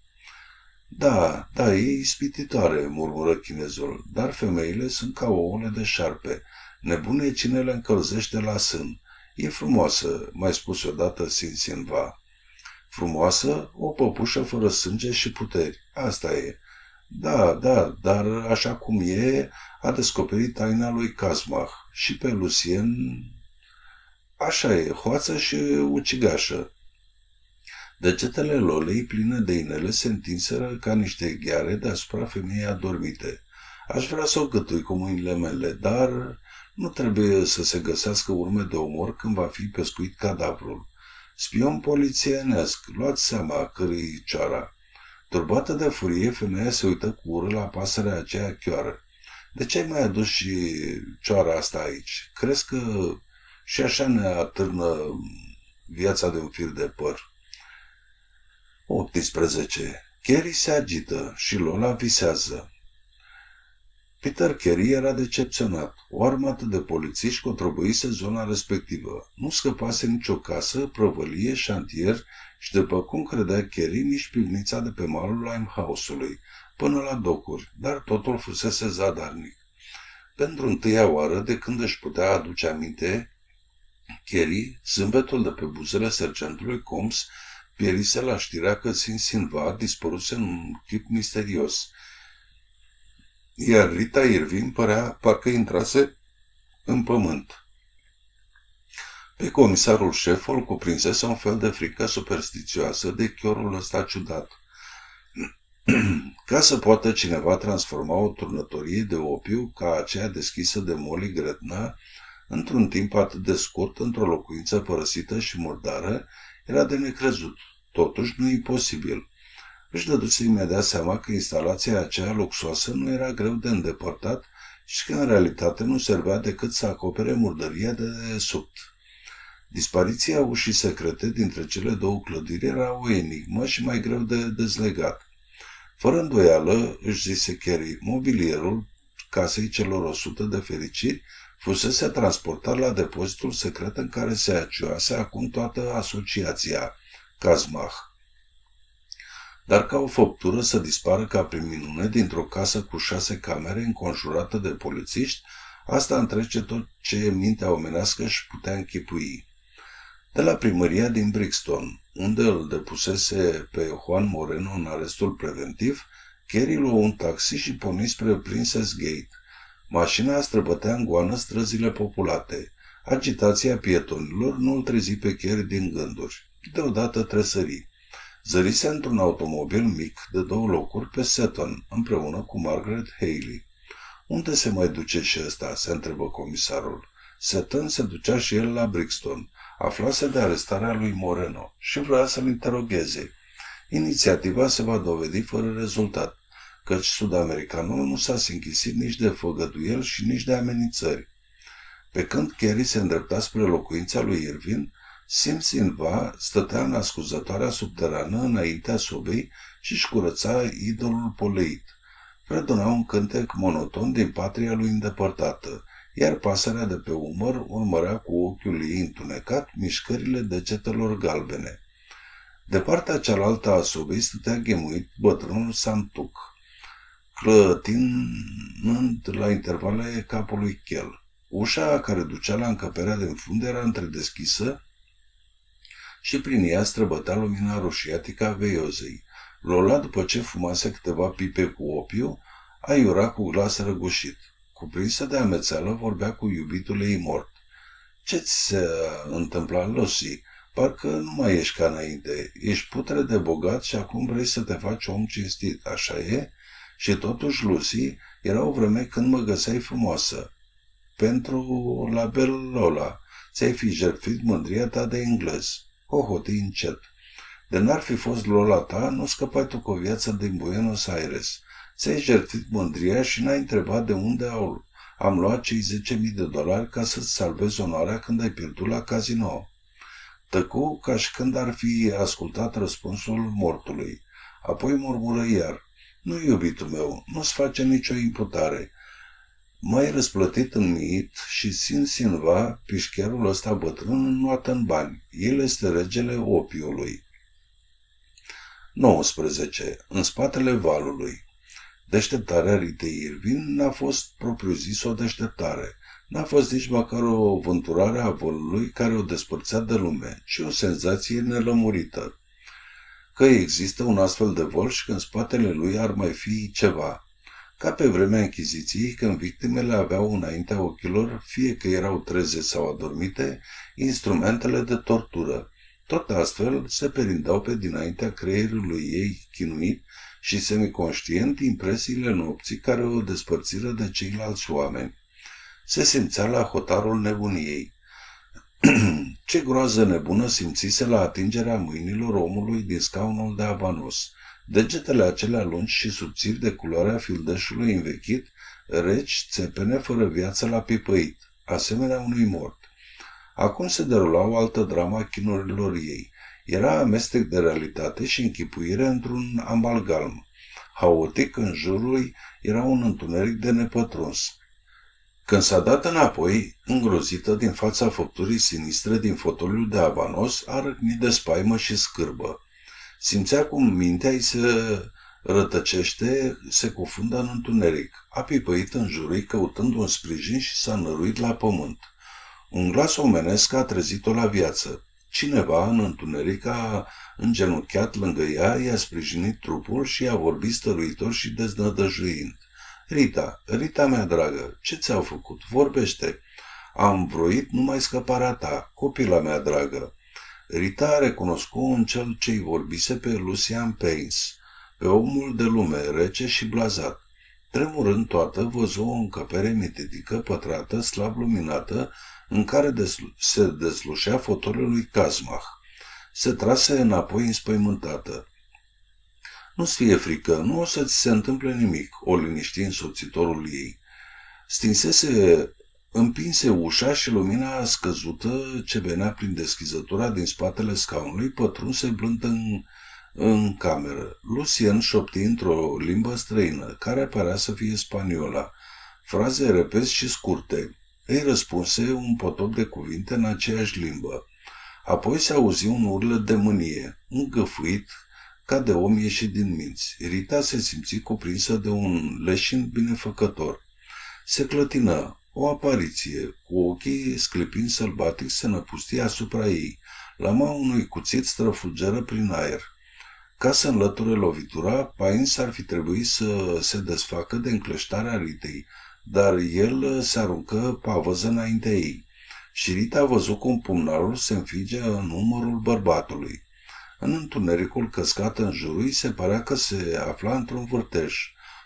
Da, da, e ispititoare, murmură chinezul, dar femeile sunt ca ouăle de șarpe. Nebune cine le încălzește la sân. E frumoasă, mai spus odată Sin Sinva. Frumoasă, o păpușă fără sânge și puteri. Asta e. Da, da, dar așa cum e, a descoperit taina lui Casmach și pe Lucien... Așa e, hoață și ucigașă. Degetele lolei pline de inele se întinseră ca niște gheare deasupra femeii adormite. Aș vrea să o gătui cu mâinile mele, dar nu trebuie să se găsească urme de omor când va fi pescuit cadavrul. Spion polițienesc, luați seama cărui cioara. Turbată de furie, femeia se uită cu ură la pasărea aceea chioară. De ce ai mai adus și cioara asta aici? Crezi că și așa ne atârnă viața de un fir de păr? 18. Kerry se agită și Lola visează. Peter Carey era decepționat. O armată de polițiști contribuise zona respectivă. Nu scăpase nicio casă, prăvălie, șantier și, după cum credea Carey, nici pivnița de pe malul Limehouse-ului, până la docuri, dar totul fusese zadarnic. Pentru întâia oară, de când își putea aduce aminte, Carey, zâmbetul de pe buzele sergentului Combs, pierise la știrea că Sin Sinva dispăruse în un chip misterios – iar Rita Irving părea parcă intrase în pământ. Pe comisarul șef îl cuprinsese un fel de frică superstițioasă de chiorul ăsta ciudat. Ca să poată cineva transforma o turnătorie de opiu ca aceea deschisă de Molly Gretna într-un timp atât de scurt într-o locuință părăsită și murdară, era de necrezut. Totuși nu e posibil își dăduse imediat seama că instalația aceea luxoasă nu era greu de îndepărtat și că în realitate nu servea decât să acopere murdăria de desubt. Dispariția ușii secrete dintre cele două clădiri era o enigmă și mai greu de dezlegat. Fără îndoială, își zise Kerry, mobilierul casei celor 100 de fericiri fusese transportat la depozitul secret în care se acioase acum toată asociația Kazmach. Dar ca o făptură să dispară ca prin minune dintr-o casă cu șase camere înconjurată de polițiști, asta întrece tot ce mintea omenească își putea închipui. De la primăria din Brixton, unde îl depusese pe Juan Moreno în arestul preventiv, Kerry luă un taxi și porni spre Princess Gate. Mașina străbătea în goană străzile populate. Agitația pietonilor nu îl trezi pe Kerry din gânduri. Deodată tresări. Zărise într-un automobil mic de două locuri pe Seton, împreună cu Margaret Haley. Unde se mai duce și ăsta?" se întrebă comisarul. Seton se ducea și el la Brixton. Aflase de arestarea lui Moreno și vrea să-l interogheze. Inițiativa se va dovedi fără rezultat, căci sud-americanul nu s-a sinchisit nici de făgăduiel și nici de amenințări. Pe când Kerry se îndrepta spre locuința lui Irvin, Simț Sinva stătea în ascuzătoarea subterană înaintea sobei și își curăța idolul poleit. Predona un cântec monoton din patria lui îndepărtată, iar pasărea de pe umăr urmărea cu ochiul ei întunecat mișcările degetelor galbene. De partea cealaltă a sobei stătea ghemuit bătrânul Santuc, clătinând la intervale capului chel. Ușa care ducea la încăperea din fund era întredeschisă și prin ea străbătea lumina roșiatică a veiozei. Lola, după ce fumase câteva pipe cu opiu, aiura cu glas răgușit. Cuprinsă de amețeală, vorbea cu iubitul ei mort. Ce-ți se întâmpla, Lucy? Parcă nu mai ești ca înainte. Ești putre de bogat și acum vrei să te faci om cinstit, așa e? Și totuși, Lucy, era o vreme când mă găseai frumoasă. Pentru la Lola, ți-ai fi jertfit mândria ta de englez. O hoti încet. De n-ar fi fost Lola ta, nu scăpai tu cu o viață din Buenos Aires. Ți-ai jertfit mândria și n-ai întrebat de unde au, am luat cei 10.000 de dolari ca să-ți salvezi onoarea când ai pierdut la casino. Tăcu ca și când ar fi ascultat răspunsul mortului. Apoi murmură iar. Nu, iubitul meu, nu-ți face nicio imputare. M-ai răsplătit în mit și sin sinva pișcherul ăsta bătrân nu în bani. El este regele opiului. 19. În spatele valului. Deșteptarea Ritei Irvin n-a fost propriu-zis o deșteptare. N-a fost nici măcar o vânturare a volului care o despărțea de lume, ci o senzație nelămurită. Că există un astfel de vol și că în spatele lui ar mai fi ceva. Ca pe vremea închiziției, când victimele aveau înaintea ochilor, fie că erau treze sau adormite, instrumentele de tortură. Tot astfel se perindeau pe dinaintea creierului ei chinuit și semiconștient impresiile nopții care o despărțiră de ceilalți oameni. Se simțea la hotarul nebuniei. Ce groază nebună simțise la atingerea mâinilor omului din scaunul de avanos. Degetele acelea lungi și subțiri de culoarea fildeșului învechit, reci, țepene, fără viață la pipăit, asemenea unui mort. Acum se derula o altă drama chinurilor ei. Era amestec de realitate și închipuire într-un amalgam. Haotic în jurul era un întuneric de nepătruns. Când s-a dat înapoi, îngrozită din fața făpturii sinistre din fotoliul de avanos, a răcnit de spaimă și scârbă. Simțea cum mintea îi se rătăcește, se cufundă în întuneric. A pipăit în jurul căutând un sprijin și s-a năruit la pământ. Un glas omenesc a trezit-o la viață. Cineva în întuneric a îngenunchiat lângă ea, i-a sprijinit trupul și i-a vorbit stăruitor și deznădăjuind. Rita, Rita mea dragă, ce ți-au făcut? Vorbește. Am vroit numai scăparea ta, copila mea dragă. Rita a recunoscut în cel ce-i vorbise pe Lucian Pains, pe omul de lume, rece și blazat. Tremurând toată, văzu o încăpere mititică, pătrată, slab luminată, în care deslu- se deslușea fotoliul lui Kazmach. Se trase înapoi înspăimântată. Nu-ți fie frică, nu o să ți se întâmple nimic, o liniști însoțitorul ei. Stinsese Împinse ușa și lumina scăzută ce venea prin deschizătura din spatele scaunului pătrunse blând în, în cameră. Lucien șopti într-o limbă străină, care părea să fie spaniola. Fraze repezi și scurte. Îi răspunse un potop de cuvinte în aceeași limbă. Apoi se auzi un urlă de mânie, îngăfuit, ca de om ieșit din minți. Rita se simți cuprinsă de un leșin binefăcător. Se clătină, o apariție, cu ochii sclipind sălbatic, se năpustie asupra ei. Lama unui cuțit străfulgeră prin aer. Ca să înlăture lovitura, Pains ar fi trebuit să se desfacă de încleștarea Ritei, dar el se aruncă pavăză înaintea ei. Și Rita a văzut cum pumnalul se înfige în umărul bărbatului. În întunericul căscat în jurul îi se părea că se afla într-un vârtej.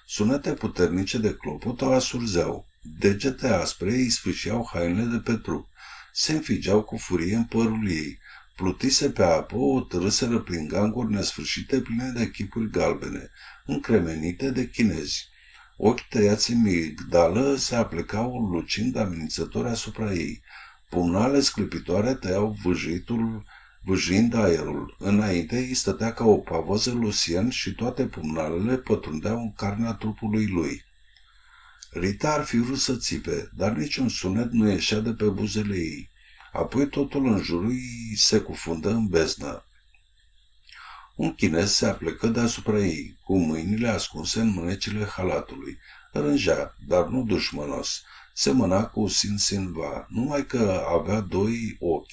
Sunete puternice de clopot o asurzeau. Degete aspre îi sfâșiau hainele de pe trup. Se înfigeau cu furie în părul ei. Plutise pe apă, o târâseră prin ganguri nesfârșite pline de chipuri galbene, încremenite de chinezi. Ochi tăiați în migdală se aplicau lucind amenințători asupra ei. Pumnale sclipitoare tăiau vâjitul vâjind aerul. Înainte îi stătea ca o pavoză Lucien și toate pumnalele pătrundeau în carnea trupului lui. Rita ar fi vrut să țipe, dar niciun sunet nu ieșea de pe buzele ei. Apoi totul în jurul ei se cufundă în beznă. Un chinez se aplecă deasupra ei, cu mâinile ascunse în mânecile halatului. Rângea, dar nu dușmănos. Semăna cu Sin Sinva, numai că avea doi ochi.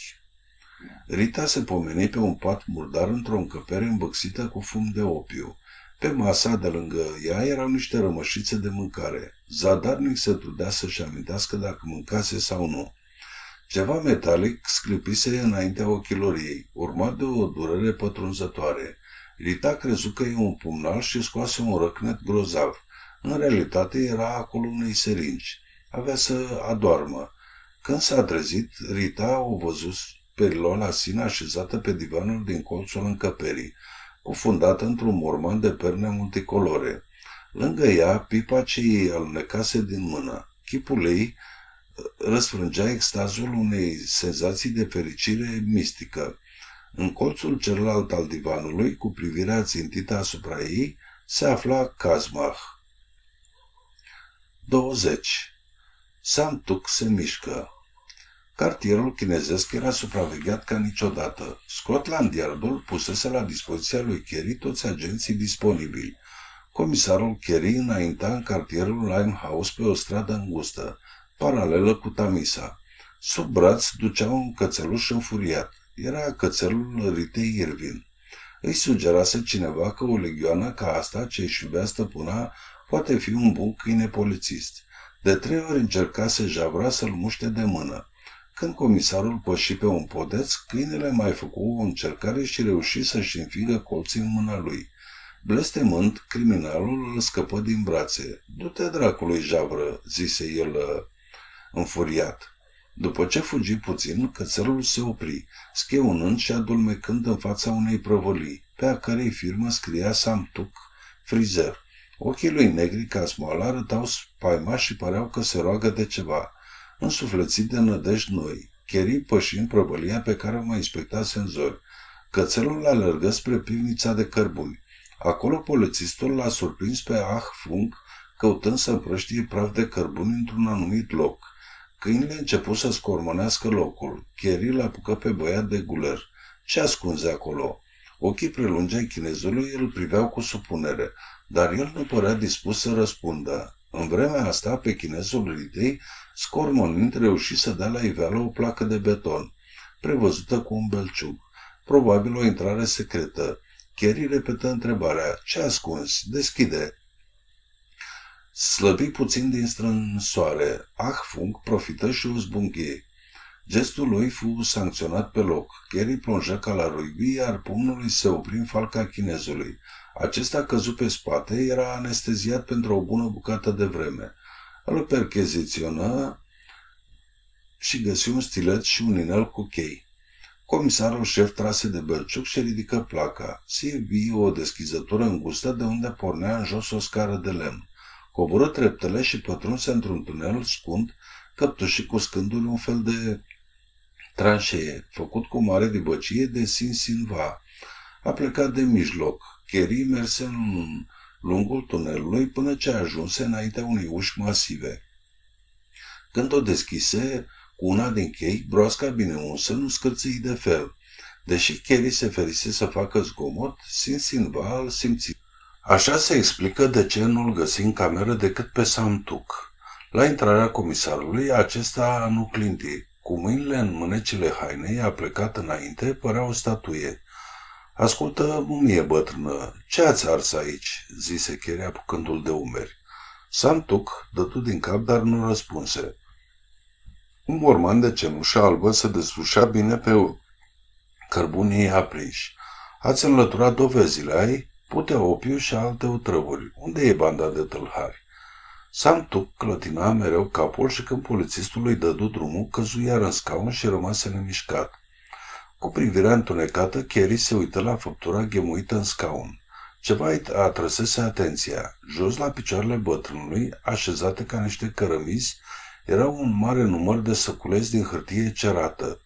Rita se pomeni pe un pat murdar într-o încăpere îmbăxită cu fum de opiu. Pe masa de lângă ea erau niște rămășițe de mâncare. Zadarnic se trudea să-și amintească dacă mâncase sau nu. Ceva metalic sclipise înaintea ochilor ei, urmat de o durere pătrunzătoare. Rita crezut că e un pumnal și scoase un răcnet grozav. În realitate era acolo unei seringi. Avea să adoarmă. Când s-a trezit, Rita o văzut pe Lola Sina așezată pe divanul din colțul încăperii, cufundată într-un morman de perne multicolore. Lângă ea, pipa ce îi alunecase din mână. Chipul ei răsfrângea extazul unei senzații de fericire mistică. În colțul celălalt al divanului, cu privirea țintită asupra ei, se afla Kazmach. 20. Samtuk se mișcă. Cartierul chinezesc era supravegheat ca niciodată. Scotland Yardul pusese la dispoziția lui Kerry toți agenții disponibili. Comisarul Kerry înainta în cartierul Limehouse pe o stradă îngustă, paralelă cu Tamisa. Sub braț ducea un cățeluș înfuriat. Era cățelul Ritei Irvin. Îi sugerase cineva că o legioană ca asta ce își iubea stăpâna poate fi un bun câine polițist. De trei ori încercase javra să-l muște de mână. Când comisarul păși pe un podeț, câinele mai făcu o încercare și reuși să-și înfigă colții în mâna lui. Blestemând, criminalul îl scăpă din brațe. Du-te dracului, javră, zise el uh, înfuriat. După ce fugi puțin, cățelul se opri, scheunând și adulmecând în fața unei prăvălii, pe a cărei firmă scria Samtuc Frizer. Ochii lui negri ca smoala arătau spaima și păreau că se roagă de ceva însuflețit de nădejdi noi. Cheri pășind prăvălia pe care o mai inspectase în zori. Cățelul alergă spre pivnița de cărbuni. Acolo polițistul l-a surprins pe Ah Fung, căutând să împrăștie praf de cărbuni într-un anumit loc. Câinile început să scormonească locul. Cheri l apucă pe băiat de guler. Ce ascunze acolo? Ochii prelungi ai chinezului îl priveau cu supunere, dar el nu părea dispus să răspundă. În vremea asta, pe chinezul Ridei, scormonind reuși să dea la iveală o placă de beton, prevăzută cu un belciug. Probabil o intrare secretă. Kerry repetă întrebarea. Ce ascuns? Deschide. Slăbi puțin din strânsoare. Ah Fung profită și o zbunghie. Gestul lui fu sancționat pe loc. Kerry plonjă ca la rugby, iar pumnul se opri în falca chinezului. Acesta căzut pe spate, era anesteziat pentru o bună bucată de vreme. Îl percheziționă și găsi un stilet și un inel cu chei. Comisarul șef trase de belciuc și ridică placa. Se o deschizătură îngustă de unde pornea în jos o scară de lemn. Coboră treptele și pătrunse într-un tunel scund căptușit cu scânduri un fel de tranșee, făcut cu mare dibăcie de Sin Sinva. A plecat de mijloc. Kerry merse în lungul tunelului până ce ajunse înaintea unei uși masive. Când o deschise, cu una din chei, broasca bine unsă nu scârții de fel. Deși Kerry se ferise să facă zgomot, Sin Sinva îl simți. Așa se explică de ce nu-l găsi în cameră decât pe Samtuc. La intrarea comisarului, acesta nu clinti. Cu mâinile în mânecile hainei, a plecat înainte, părea o statuie. Ascultă, mumie bătrână, ce ați ars aici?" zise Kerry apucându-l de umeri. Samtuc dătu din cap, dar nu răspunse. Un morman de cenușă albă se deslușea bine pe cărbunii aprinși. Ați înlăturat dovezile, ai? Putea opiu și alte otrăvuri. Unde e banda de tâlhari? Sam Tuc clătina mereu capul și când polițistul îi dădu drumul, căzu iar în scaun și rămase nemișcat. Cu privirea întunecată, Kerry se uită la făptura ghemuită în scaun. Ceva îi atrăsese atenția. Jos la picioarele bătrânului, așezate ca niște cărămizi, era un mare număr de săculeți din hârtie cerată.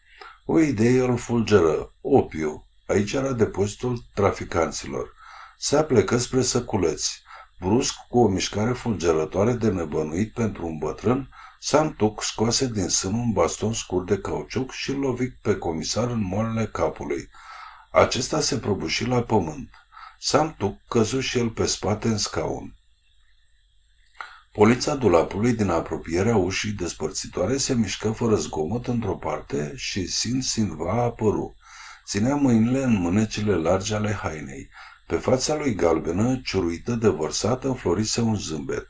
O idee îl fulgeră. Opiu. Aici era depozitul traficanților. Se aplecă spre săculeți. Brusc, cu o mișcare fulgerătoare de nebănuit pentru un bătrân, Sam Tuc scoase din sân un baston scurt de cauciuc și îl lovi pe comisar în moalele capului. Acesta se prăbuși la pământ. Sam Tuc căzu și el pe spate în scaun. Polița dulapului din apropierea ușii despărțitoare se mișcă fără zgomot într-o parte și Sin Sinva a apărut. Ținea mâinile în mânecile largi ale hainei. Pe fața lui galbenă, ciuruită de vărsat, înflorise un zâmbet.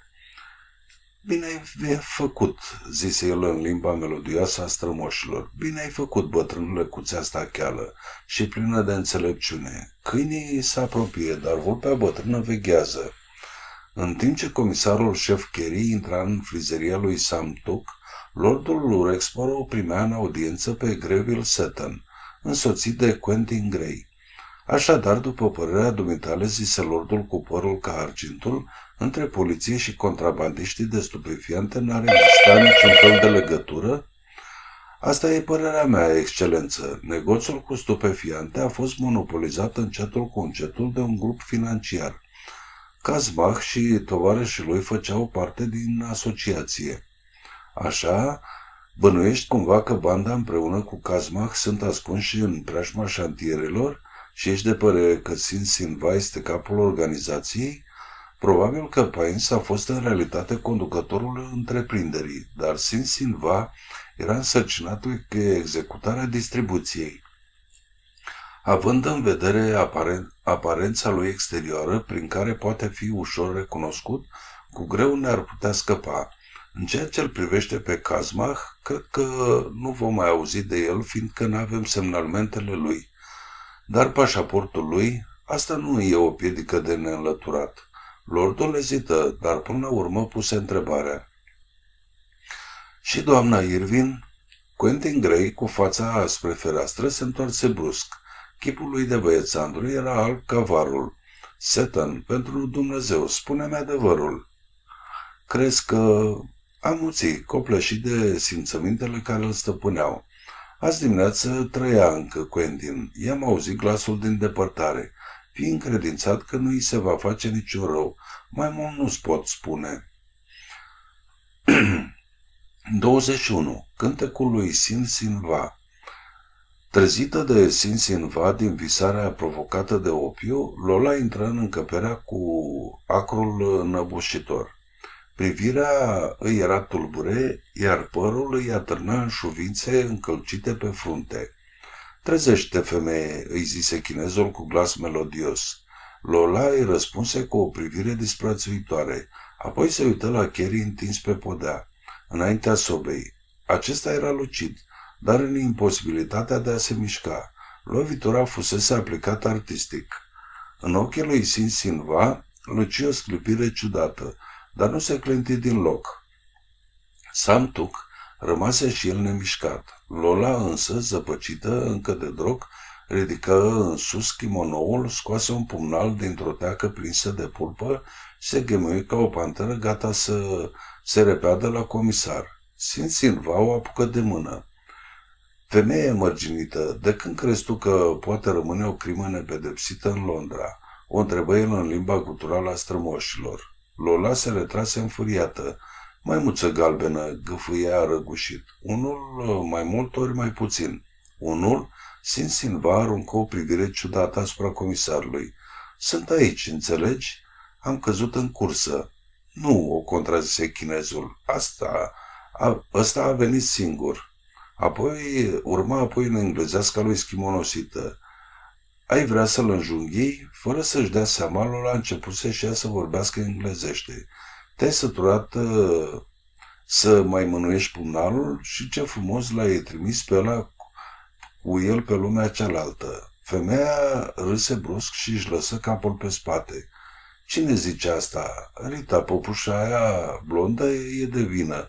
Bine ai făcut, zise el în limba melodioasă a strămoșilor. Bine ai făcut, bătrânule, cu țeasta cheală și plină de înțelepciune. Câinii se apropie, dar vulpea bătrână veghează. În timp ce comisarul șef Kerry intra în frizeria lui Sam Tuck, lordul Lurexborough o primea în audiență pe Greville Seton, însoțit de Quentin Gray. Așadar, după părerea dumitale, zise lordul cu părul ca argintul, între poliție și contrabandiștii de stupefiante n-are exista niciun fel de legătură? Asta e părerea mea, excelență. Negoțul cu stupefiante a fost monopolizat încetul cu încetul de un grup financiar. Kazmach și tovarășii lui făceau parte din asociație. Așa, bănuiești cumva că banda împreună cu Kazmach sunt ascunși în preajma șantierelor și ești de părere că Sin Sinva este capul organizației? Probabil că Pains a fost în realitate conducătorul întreprinderii, dar Sin Sinva era însărcinat cu executarea distribuției. Având în vedere aparen- aparența lui exterioară, prin care poate fi ușor recunoscut, cu greu ne-ar putea scăpa. În ceea ce îl privește pe Kazmach, cred că nu vom mai auzi de el, fiindcă nu avem semnalmentele lui. Dar pașaportul lui, asta nu e o piedică de neînlăturat. Lordul ezită, dar până la urmă puse întrebarea. Și doamna Irvin? Quentin Gray, cu fața spre fereastră, se întoarse brusc. Chipul lui de băiețandru era alb ca varul. Setan, pentru Dumnezeu, spune-mi adevărul. Crezi că am muțit, copleșit de simțămintele care îl stăpâneau. Azi dimineață trăia încă Quentin. I-am auzit glasul din depărtare. Fii încredințat că nu îi se va face niciun rău. Mai mult nu-ți pot spune. 21. Cântecul lui Sin Sinva Trezită de Sin Sinva din visarea provocată de opiu, Lola intră în încăperea cu acrul năbușitor. Privirea îi era tulbure, iar părul îi atârna în șuvințe încălcite pe frunte. Trezește, femeie, îi zise chinezul cu glas melodios. Lola îi răspunse cu o privire disprețuitoare. Apoi se uită la Kerry întins pe podea, înaintea sobei. Acesta era lucid, dar în imposibilitatea de a se mișca. Lovitura fusese aplicată artistic. În ochii lui Sin Sinva luci o sclipire ciudată, dar nu se clinti din loc. Sam Tuc rămase și el nemișcat. Lola însă, zăpăcită încă de droc, ridică în sus chimonoul, scoase un pumnal dintr-o teacă prinsă de pulpă și se ghemui ca o panteră gata să se repeadă la comisar. Sinsinva o apucă de mână. Femeie mărginită, de când crezi tu că poate rămâne o crimă nepedepsită în Londra? O întrebă el în limba culturală a strămoșilor. Lola se retrase înfuriată. Maimuță galbenă, gâfâia răgușit. Unul mai mult ori mai puțin. Unul, Sinsinva aruncă o privire ciudată asupra comisarului. Sunt aici, înțelegi? Am căzut în cursă. Nu, o contrazise chinezul. Asta, a, ăsta a venit singur. Apoi urma apoi în englezească lui schimonosită. Ai vrea să-l înjunghii? Fără să-și dea seama, Lola a început să-și ia să vorbească englezește. Te-ai săturat uh, să mai mânuiești pumnalul și ce frumos l-ai trimis pe ăla cu el pe lumea cealaltă. Femeia râse brusc și își lăsă capul pe spate. Cine zice asta? Rita, popușa aia blondă e de vină.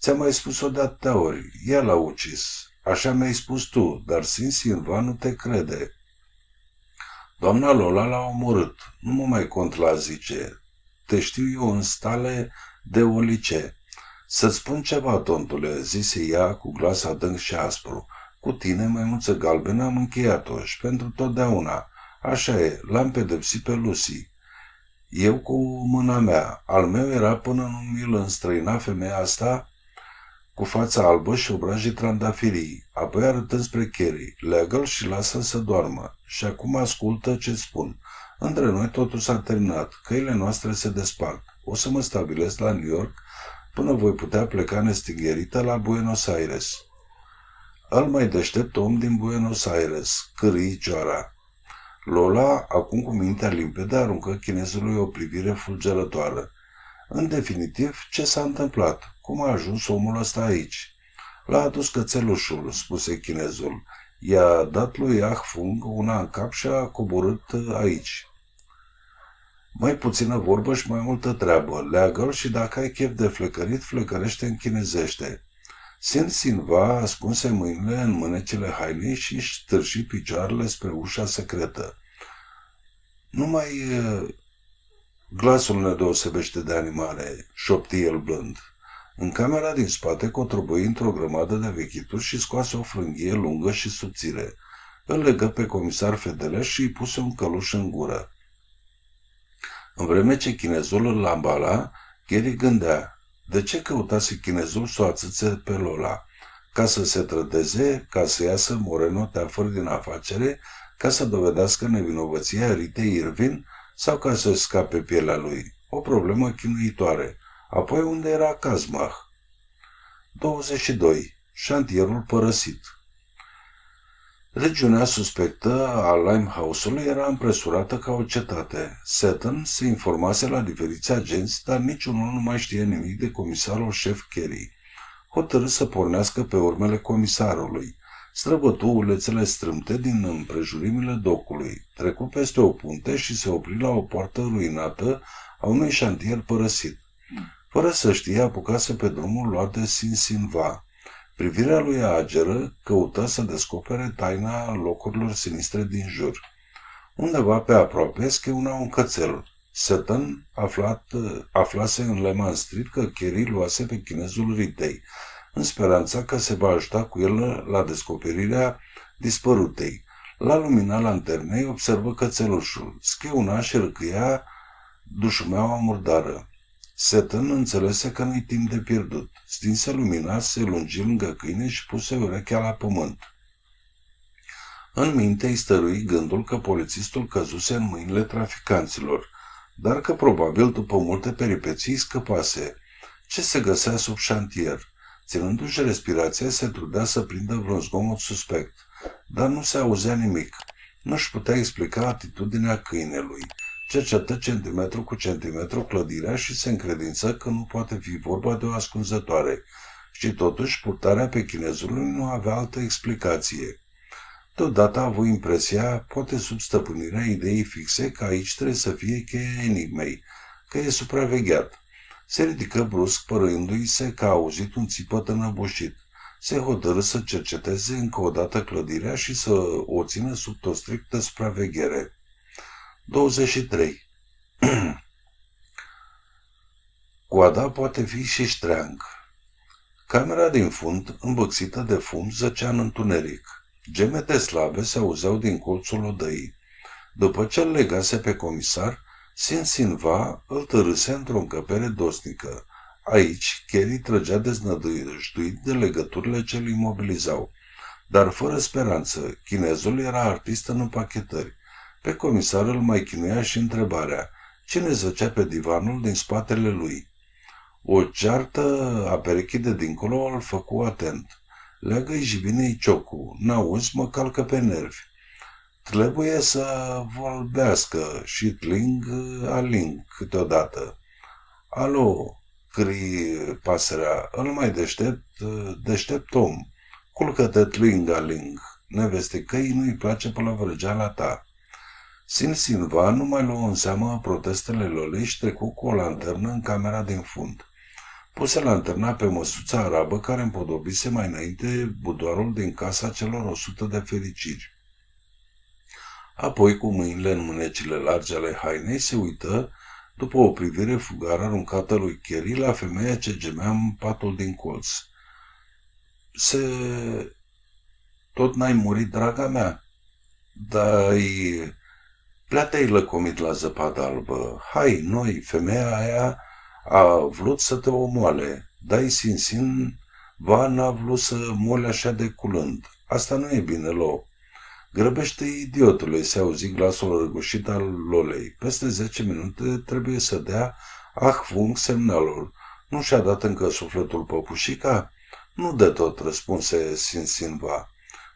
Ți-am mai spus-o de atâtea ori. Ea l-a ucis. Așa mi-ai spus tu, dar Silva nu te crede. Doamna Lola l-a omorât. Nu mă mai contrazice. Te știu eu în stale de olice. Să-ți spun ceva, tontule, zise ea cu glas adânc și aspru. Cu tine, măimuță galbenă, am încheiat-o și pentru totdeauna. Așa e, l-am pedepsit pe Lucy. Eu cu mâna mea. Al meu era până nu mi-l înstrăina femeia asta cu fața albă și obrajii trandafirii, apoi arătând spre Kerry, leagă și lasă să doarmă. Și acum ascultă ce spun. Între noi totul s-a terminat, căile noastre se despart. O să mă stabilesc la New York până voi putea pleca nestingherită la Buenos Aires. Al mai deștept om din Buenos Aires, cârâi cioara. Lola, acum cu mintea limpede, aruncă chinezului o privire fulgerătoare. În definitiv, ce s-a întâmplat? Cum a ajuns omul ăsta aici? L-a adus cățelușul, spuse chinezul. I-a dat lui Ah Fung una în cap și a coborât aici. Mai puțină vorbă și mai multă treabă. leagă și dacă ai chef de flecărit, flecărește în chinezește. Sin Sinva ascunse mâinile în mânecile hainei și își târși picioarele spre ușa secretă. Numai glasul ne deosebește de animale, șopti el blând. În camera din spate cotrobăi într-o grămadă de vechituri și scoase o frânghie lungă și subțire. Îl legă pe comisar Fedele și îi puse un căluș în gură. În vreme ce chinezul îl ambala, Gary gândea, de ce căutase chinezul să o atâțe pe Lola? Ca să se trădeze, ca să iasă Moreno Teafăr din afacere, ca să dovedească nevinovăția Ritei Irvin sau ca să scape pielea lui? O problemă chinuitoare. Apoi unde era Kazmah? 22. Șantierul părăsit. Regiunea suspectă a Limehouse-ului era împresurată ca o cetate. Seton se informase la diferiți agenți, dar niciunul nu mai știe nimic de comisarul șef Kerry. Hotărâ să pornească pe urmele comisarului. Străbătu ulețele strâmte din împrejurimile docului, trecu peste o punte și se opri la o poartă ruinată a unui șantier părăsit. Fără să știe, apucase pe drumul luat de Sinsinva. Privirea lui ageră căută să descopere taina locurilor sinistre din jur. Undeva pe aproape scheuna un cățel. Sutton aflat, aflase în Lehman Street că Kerry luase pe chinezul Ritei, în speranța că se va ajuta cu el la descoperirea dispărutei. La lumina lanternei observă cățelușul. Scheuna și răcâia dușumeaua murdară. Seton înțelese că nu-i timp de pierdut. Stinse lumina, se lungi lângă câine și puse urechea la pământ. În minte îi stărui gândul că polițistul căzuse în mâinile traficanților, dar că probabil după multe peripeții scăpase. Ce se găsea sub șantier? Ținându-și respirația, se trudea să prindă vreun zgomot suspect, dar nu se auzea nimic. Nu-și putea explica atitudinea câinelui cercetă centimetru cu centimetru clădirea și se încredință că nu poate fi vorba de o ascunzătoare. Și totuși, purtarea pe chinezului nu avea altă explicație. Deodată a avut impresia, poate sub stăpânirea ideii fixe, că aici trebuie să fie cheia enigmei, că e supravegheat. Se ridică brusc, părându-i se că a auzit un țipăt înăbușit. Se hotărâ să cerceteze încă o dată clădirea și să o țină sub o strictă supraveghere. 23. Coada poate fi și ștreang. Camera din fund, îmbăxită de fum, zăcea în întuneric. Gemete slave se auzeau din colțul odăii. După ce îl legase pe comisar, Sin Sinva îl tărâse într-o încăpere dosnică. Aici, Kelly trăgea deznădăjduit de legăturile ce îl imobilizau. Dar fără speranță, chinezul era artist în împachetări. Pe comisar îl mai chinuia și întrebarea, cine zăcea pe divanul din spatele lui? O ceartă a perechii de dincolo îl făcu atent. Leagă-i și bine ciocul, n-auzi, mă calcă pe nervi. Trebuie să vorbească și tling aling câteodată. Alo, cri pasărea, îl mai deștept, deștept om. Culcă-te tling aling, neveste căi nu-i place la ta. Sin Sinva nu mai luă în seamă protestele lor și trecu cu o lanternă în camera din fund. Puse lanterna pe măsuța arabă care împodobise mai înainte budoarul din casa celor o sută de fericiri. Apoi, cu mâinile în mânecile largi ale hainei, se uită, după o privire fugară aruncată lui Kerry, la femeia ce gemea în patul din colț. Se... Tot n-ai murit, draga mea? Dar-i... Plea-te-ai lăcomit la zăpadă albă. Hai, noi, femeia aia a vrut să te omoale. Dai sin sin, va n-a vrut să mole așa de culând. Asta nu e bine, lo. Grăbește, idiotule, se auzi glasul răgușit al Lolei. Peste zece minute trebuie să dea ah fung semnalul. Nu și-a dat încă sufletul păpușica? Nu de tot, răspunse Sinsinva.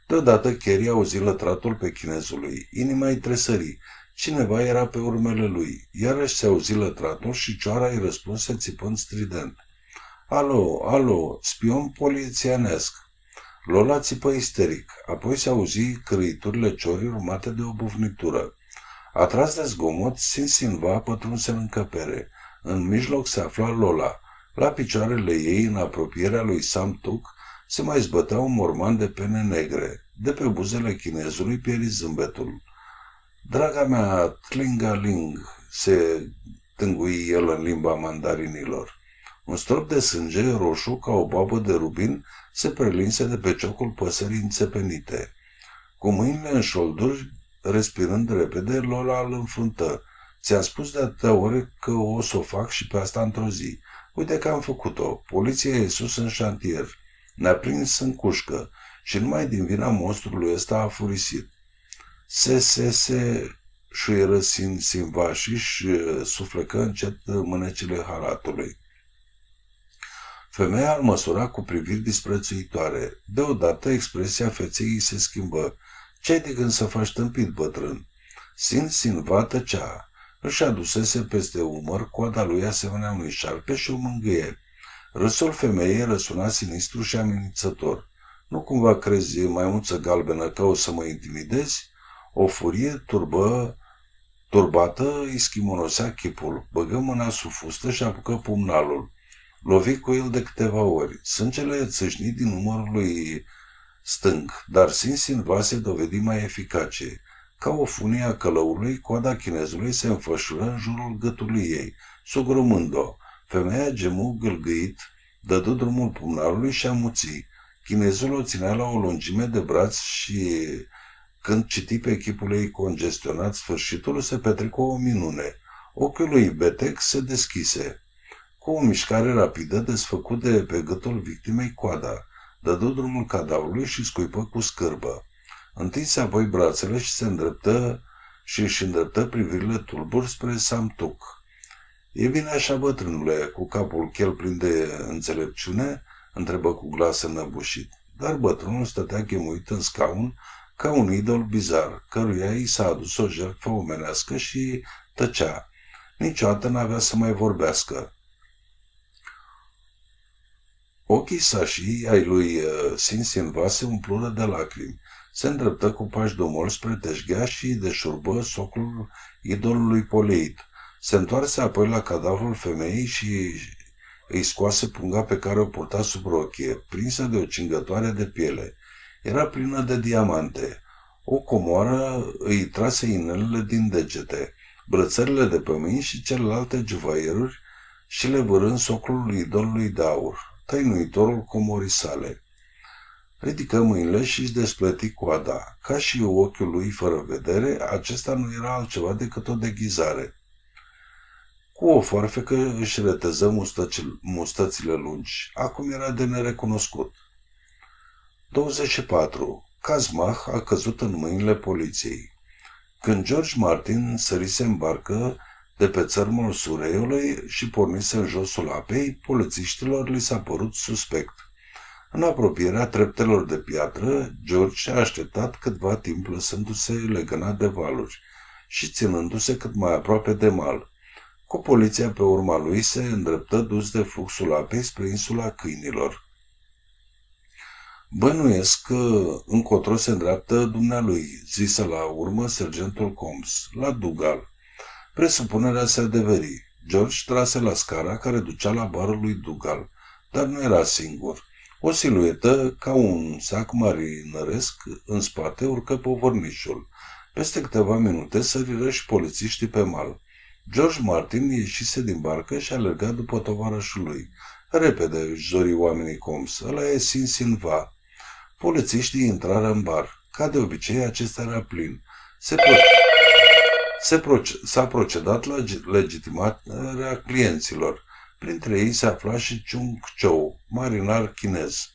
Deodată Kerry auzi lătratul pe chinezului. Inima îi tresări. Cineva era pe urmele lui. Iarăși se auzi lătratul și cioara îi răspunse țipând strident. Alo, alo, spion polițianesc. Lola țipă isteric, apoi se auzi crăiturile ciorii urmate de o bufnitură. Atras de zgomot, Sinsinva pătrunse în încăpere. În mijloc se afla Lola. La picioarele ei, în apropierea lui Sam Tuk, se mai zbătea un morman de pene negre. De pe buzele chinezului pieri zâmbetul. Draga mea, tlingaling, se tângui el în limba mandarinilor. Un strop de sânge roșu ca o babă de rubin se prelinse de pe ciocul păsării înțepenite. Cu mâinile în șolduri, respirând repede, Lola îl înfruntă. Ți-am spus de atâtea ori că o să o fac și pe asta într-o zi. Uite că am făcut-o. Poliția e sus în șantier. Ne-a prins în cușcă și numai din vina monstrului ăsta a furisit. Se, se, se, șuieră sin, simva și suflecă încet mânecile halatului. Femeia îl măsura cu priviri disprețuitoare. Deodată expresia feței se schimbă. Ce-ai de gând să faci tâmpit, bătrân? Sin Sinva tăcea. Își adusese peste umăr coada lui asemenea unui șarpe și o mângâie. Râsul femeii răsuna sinistru și amenințător. Nu cumva crezi, maimuță galbenă, că o să mă intimidezi? O furie turbă, turbată îi schimonosea chipul, băgă mâna sub fustă și apucă pumnalul. Lovi cu el de câteva ori. Sângele țâșni din numărul lui stâng, dar Sinsin se dovedi mai eficace. Ca o funie a călăului, coada chinezului se înfășură în jurul gâtului ei, sugrumând-o. Femeia gemu gâlgâit, dădu drumul pumnalului și amuții. Chinezul o ținea la o lungime de braț și când citi pe echipul ei congestionat sfârșitul, se petrecă o minune. Ochiul lui Betec se deschise. Cu o mișcare rapidă desfăcut de pe gâtul victimei coada, dădu drumul cadavrului și scuipă cu scârbă. Întinse apoi brațele și se îndreptă și își îndreptă privirile tulburi spre Samtuc. E bine așa, bătrânule, cu capul chel plin de înțelepciune?" întrebă cu glas înăbușit. Dar bătrânul stătea chemuit în scaun ca un idol bizar, căruia i s-a adus o jertfă omenească și tăcea. Niciodată n-avea să mai vorbească. Ochii sașii ai lui uh, Sinsinva se umplură de lacrimi. Se îndreptă cu pași domol spre teșghea și deșurbă socul idolului poleit. Se întoarse apoi la cadavrul femeii și îi scoase punga pe care o purta sub rochie, prinsă de o cingătoare de piele. Era plină de diamante. O comoară îi trase inelele din degete, brățările de pe mâini și celelalte juvaieruri și le vârând socul idolului de aur. tăinuitorul comorii sale. Ridică mâinile și își desplăti coada. Ca și ochiul lui fără vedere, acesta nu era altceva decât o deghizare. Cu o foarfecă își reteză mustățile lungi. Acum era de nerecunoscut. 24. Kazmah a căzut în mâinile poliției. Când George Martin sărise în barcă de pe țărmul Sureiului și pornise în josul apei, polițiștilor li s-a părut suspect. În apropierea treptelor de piatră, George a așteptat câtva timp lăsându-se legănat de valuri și ținându-se cât mai aproape de mal. Cu poliția pe urma lui se îndreptă dus de fluxul apei spre insula câinilor. Bănuiesc că încotro se îndreaptă dumnealui, zise la urmă sergentul Combs, la Dugal. Presupunerea se adeveri. George trase la scara care ducea la barul lui Dugal, dar nu era singur. O siluetă, ca un sac marinăresc, în spate urcă povornișul. Peste câteva minute săriră și polițiștii pe mal. George Martin ieșise din barcă și alerga după tovarășul lui. Repede își zori oamenii Combs. Ăla e Sin Sinva. Polițiștii intrară în bar. Ca de obicei, acesta era plin. Se, pro... se proce... S-a procedat la legitimarea clienților. Printre ei se afla și Chung Chou, marinar chinez.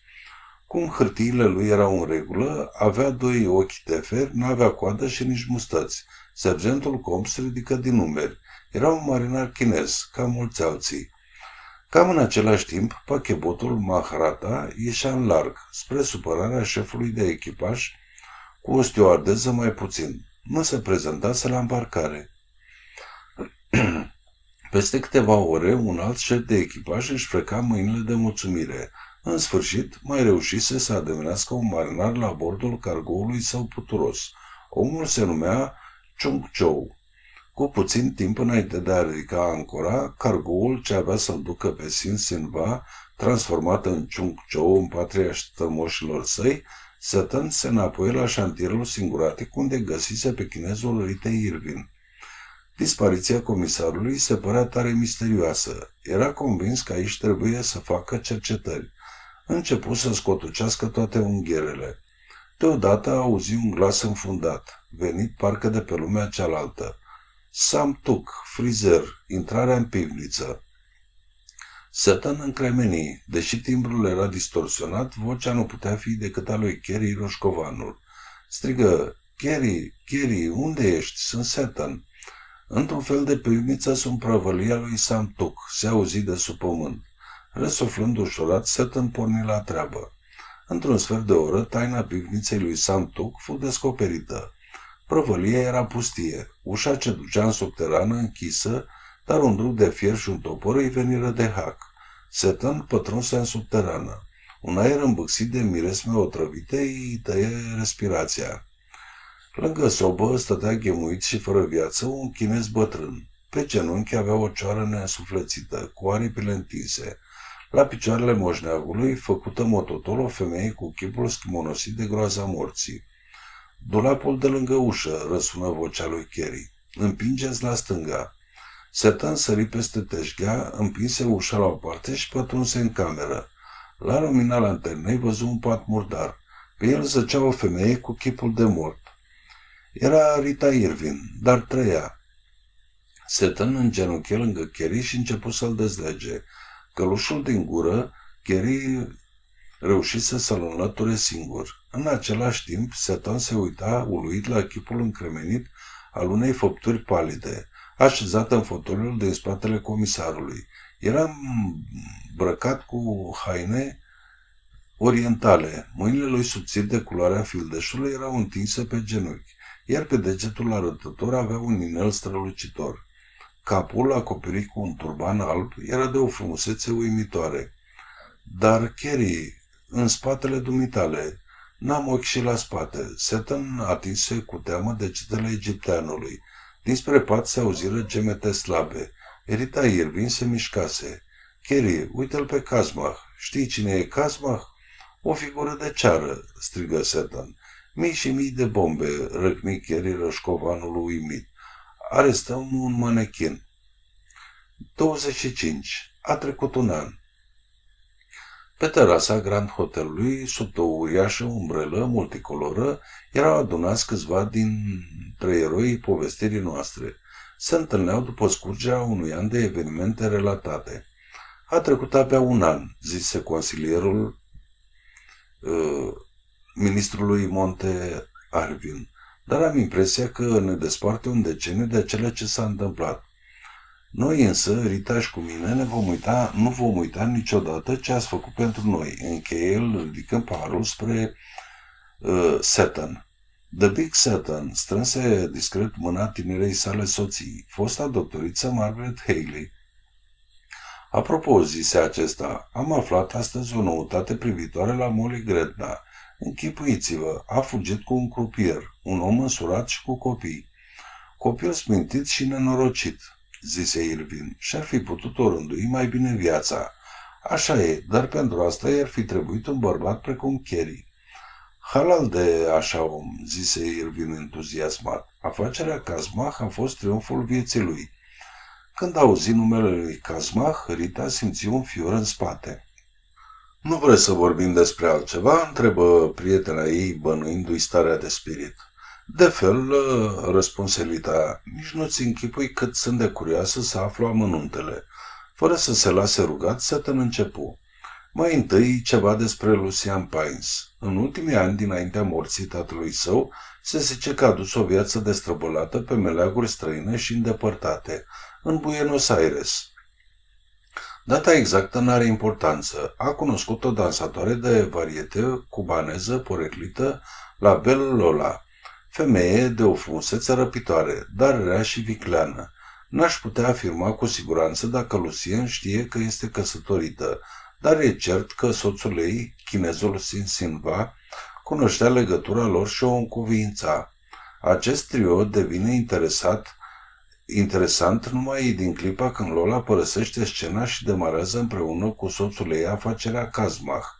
Cum hârtiile lui erau în regulă, avea doi ochi de fer, nu avea coadă și nici mustăți. Sergentul Combs ridică din numeri. Era un marinar chinez, ca mulți alții. Cam în același timp, pachebotul Maharata ieșea în larg, spre supărarea șefului de echipaj, cu o stewardeză mai puțin. Nu se prezentase la îmbarcare. Peste câteva ore, un alt șef de echipaj își freca mâinile de mulțumire. În sfârșit, mai reușise să ademenească un marinar la bordul cargoului său puturos. Omul se numea Chung Chou. Cu puțin timp înainte de a ridica ancora, cargoul ce avea să-l ducă pe Sin Sinva, transformat în Chung Chou în patria stămoșilor săi, Sutton se înapoi la șantierul singuratic unde găsise pe chinezul Rite Irvin. Dispariția comisarului se părea tare misterioasă. Era convins că aici trebuie să facă cercetări. Începu să scotucească toate ungherele. Deodată auzi un glas înfundat, venit parcă de pe lumea cealaltă. Sam Tuc, frizer, intrarea în pivniță. Sătăn încremeni. Deși timbrul era distorsionat, vocea nu putea fi decât a lui Kerry Roșcovanul. Strigă, Kerry, Kerry, unde ești? Sunt Satan. Într-un fel de pivniță sunt prăvălia lui Sam Tuc, se auzi de sub pământ. Răsuflând ușurat, Satan porni la treabă. Într-un sfert de oră, taina pivniței lui Sam Tuc fu descoperită. Prăvălia era pustie, ușa ce ducea în subterană închisă, dar un druc de fier și un topor îi veniră de hac. Setan pătrunse în subterană. Un aer îmbâxit de miresme otrăvite îi tăie respirația. Lângă sobă stătea ghemuit și fără viață un chinez bătrân. Pe genunchi avea o cioară neînsuflețită, cu aripile întinse. La picioarele moșneagului, făcută mototol, o femeie cu chipul schimonosit de groaza morții. Dulapul de lângă ușă, răsună vocea lui Kerry. Împingeți la stânga. Setan sări peste teșghea, împinse ușa la o parte și pătrunse în cameră. La lumina lanternei văzu un pat murdar. Pe el zăcea o femeie cu chipul de mort. Era Rita Irvin, dar trăia. Setan îngenunche lângă Kerry și început să-l dezlege. Călușul din gură, Kerry reușise să-l înlăture singur. În același timp, Setan se uita uluit la chipul încremenit al unei făpturi palide, așezată în fotoliul din spatele comisarului. Era îmbrăcat cu haine orientale. Mâinile lui subțiri de culoarea fildeșului erau întinse pe genunchi, iar pe degetul arătător avea un inel strălucitor. Capul, acoperit cu un turban alb, era de o frumusețe uimitoare. Dar Kerry, în spatele dumitale. N-am ochi și la spate. Setan atinse cu teamă degetele egipteanului. Dinspre pat se auziră gemete slabe. Erita Irvin se mișcase. Kerry, uite-l pe Kazmah. Știi cine e Kazmah? O figură de ceară, strigă Setan. Mii și mii de bombe, răcni Kerry rășcovanul uimit. Arestăm un manechin. 25. A trecut un an. Pe terasa Grand Hotelului, sub o uriașă umbrelă multicoloră, erau adunați câțiva dintre eroii povestirii noastre. Se întâlneau după scurgerea unui an de evenimente relatate. A trecut abia un an, zise consilierul uh, ministrului Monte Arvin, dar am impresia că ne desparte un deceniu de cele ce s-a întâmplat. Noi însă, Ritaș și cu mine, ne vom uita, nu vom uita niciodată ce ați făcut pentru noi. Încheie el ridicând parul spre uh, Satan. The Big Satan strânse discret mâna tinerei sale soții, fosta doctoriță Margaret Haley. Apropo, zise acesta, am aflat astăzi o noutate privitoare la Molly Gretna. Închipuiți-vă, a fugit cu un crupier, un om însurat și cu copii. Copil smintit și nenorocit, zise Irvin, și-ar fi putut o rândui mai bine viața. Așa e, dar pentru asta i-ar fi trebuit un bărbat precum Kerry. Halal de așa om, zise Irvin entuziasmat. Afacerea Kazmah a fost triumful vieții lui. Când auzi numele lui Kazmah, Rita simți un fior în spate. Nu vreți să vorbim despre altceva?" întrebă prietena ei, bănuindu-i starea de spirit. De fel, răspunse Lita, nici nu-ți închipui cât sunt de curioasă să aflu amănuntele. Fără să se lase rugat, să te începu. Mai întâi, ceva despre Lucian Pines. În ultimii ani, dinaintea morții tatălui său, se zice că a dus o viață destrăbălată pe meleaguri străine și îndepărtate, în Buenos Aires. Data exactă nu are importanță. A cunoscut o dansatoare de variete cubaneză poreclită la Bel Lola, femeie de o frumusețe răpitoare, dar rea și vicleană. N-aș putea afirma cu siguranță dacă Lucien știe că este căsătorită, dar e cert că soțul ei, chinezul Sin Sinva, cunoștea legătura lor și o încuviința. Acest trio devine interesat interesant numai din clipa când Lola părăsește scena și demarează împreună cu soțul ei afacerea Kazmach.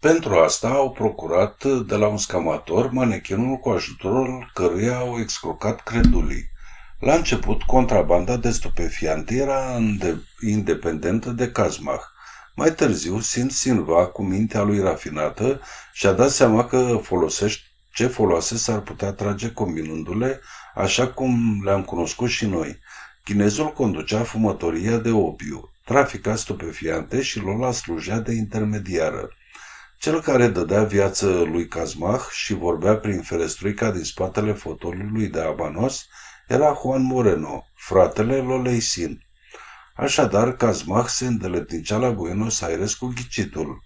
Pentru asta au procurat de la un scamator manechinul cu ajutorul căruia au excrocat credulii. La început, contrabanda de stupefiante era independentă de Kazmach. Mai târziu, Sin Sinva, cu mintea lui rafinată, și-a dat seama că folosește ce foloase s-ar putea trage combinându-le așa cum le-am cunoscut și noi. Chinezul conducea fumătoria de opiu, trafica stupefiante și Lola slujea de intermediară. Cel care dădea viață lui Kazmah și vorbea prin ferestruica din spatele fotolului de abanos era Juan Moreno, fratele Lolei Sin. Așadar, Kazmah se îndeletnicea la Buenos Aires cu ghicitul.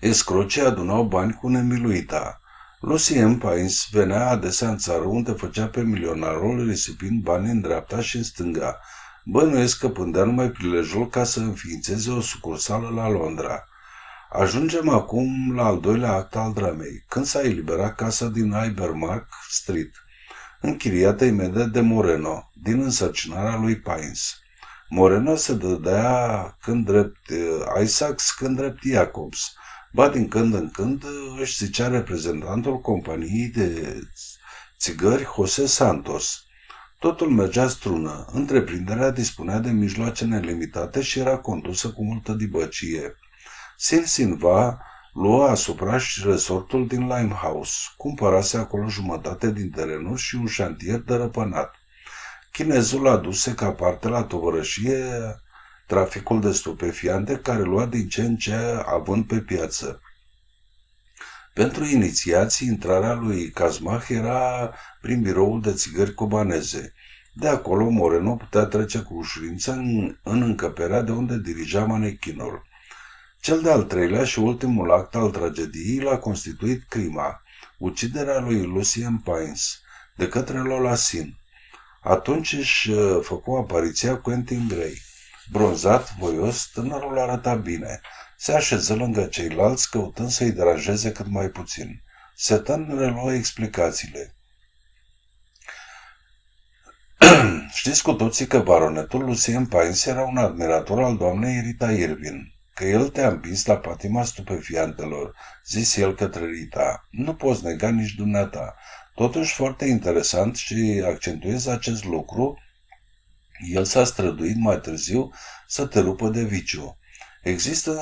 Escrocii adunau bani cu nemiluita. Lucien Pines venea adesea în țară unde făcea pe milionarul risipind bani în dreapta și în stânga. Bănuiesc că pândea numai prilejul ca să înființeze o sucursală la Londra. Ajungem acum la al doilea act al dramei, când s-a eliberat casa din Ibermark Street, închiriată imediat de Moreno, din însărcinarea lui Pines. Moreno se dădea când drept uh, Isaacs, când drept Jacobs, Ba din când în când își zicea reprezentantul companiei de țigări Jose Santos. Totul mergea strună, întreprinderea dispunea de mijloace nelimitate și era condusă cu multă dibăcie. Sin Sinva lua asupra și resortul din Limehouse, cumpărase acolo jumătate din terenuri și un șantier dărăpânat. Chinezul aduse ca parte la tovărășie traficul de stupefiante care lua din ce în ce având pe piață. Pentru inițiații, intrarea lui Kazmah era prin biroul de țigări cubaneze. De acolo, Moreno putea trece cu ușurință în, în încăperea de unde dirija manechinul. Cel de-al treilea și ultimul act al tragediei l-a constituit crima, uciderea lui Lucien Pines, de către Lola Sin. Atunci își uh, făcu apariția Quentin Gray. Bronzat, voios, tânărul arăta bine. Se așeză lângă ceilalți, căutând să-i deranjeze cât mai puțin. Setan reluă explicațiile. Știți cu toții că baronetul Lucien Pines era un admirator al doamnei Rita Irvin, că el te-a împins la patima stupefiantelor, zis el către Rita. Nu poți nega nici dumneata. Totuși foarte interesant și accentuez acest lucru el s-a străduit mai târziu să te rupă de viciu. Există,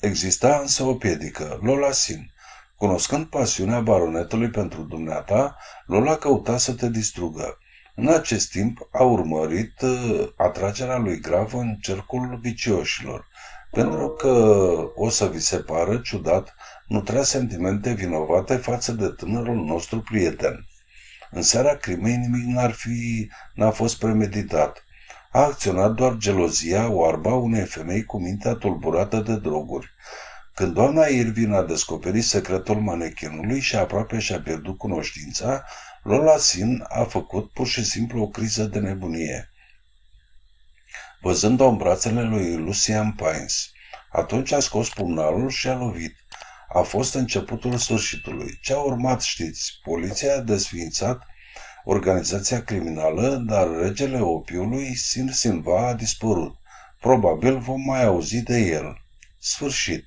exista însă o piedică, Lola Sin. Cunoscând pasiunea baronetului pentru dumneata, Lola căuta să te distrugă. În acest timp a urmărit uh, atragerea lui Grav în cercul vicioșilor, pentru că o să vi se pară ciudat nutrea sentimente vinovate față de tânărul nostru prieten. În seara crimei nimic n-ar fi, n-a fost premeditat. A acționat doar gelozia oarba unei femei cu mintea tulburată de droguri. Când doamna Irvin a descoperit secretul manechinului și aproape și-a pierdut cunoștința, Lola Sin a făcut pur și simplu o criză de nebunie. Văzând-o în brațele lui Lucian Pines, atunci a scos pumnalul și a lovit. A fost începutul sfârșitului. Ce a urmat, știți? Poliția a desființat organizația criminală, dar regele opiului, Sin Silva, a dispărut. Probabil vom mai auzi de el. Sfârșit.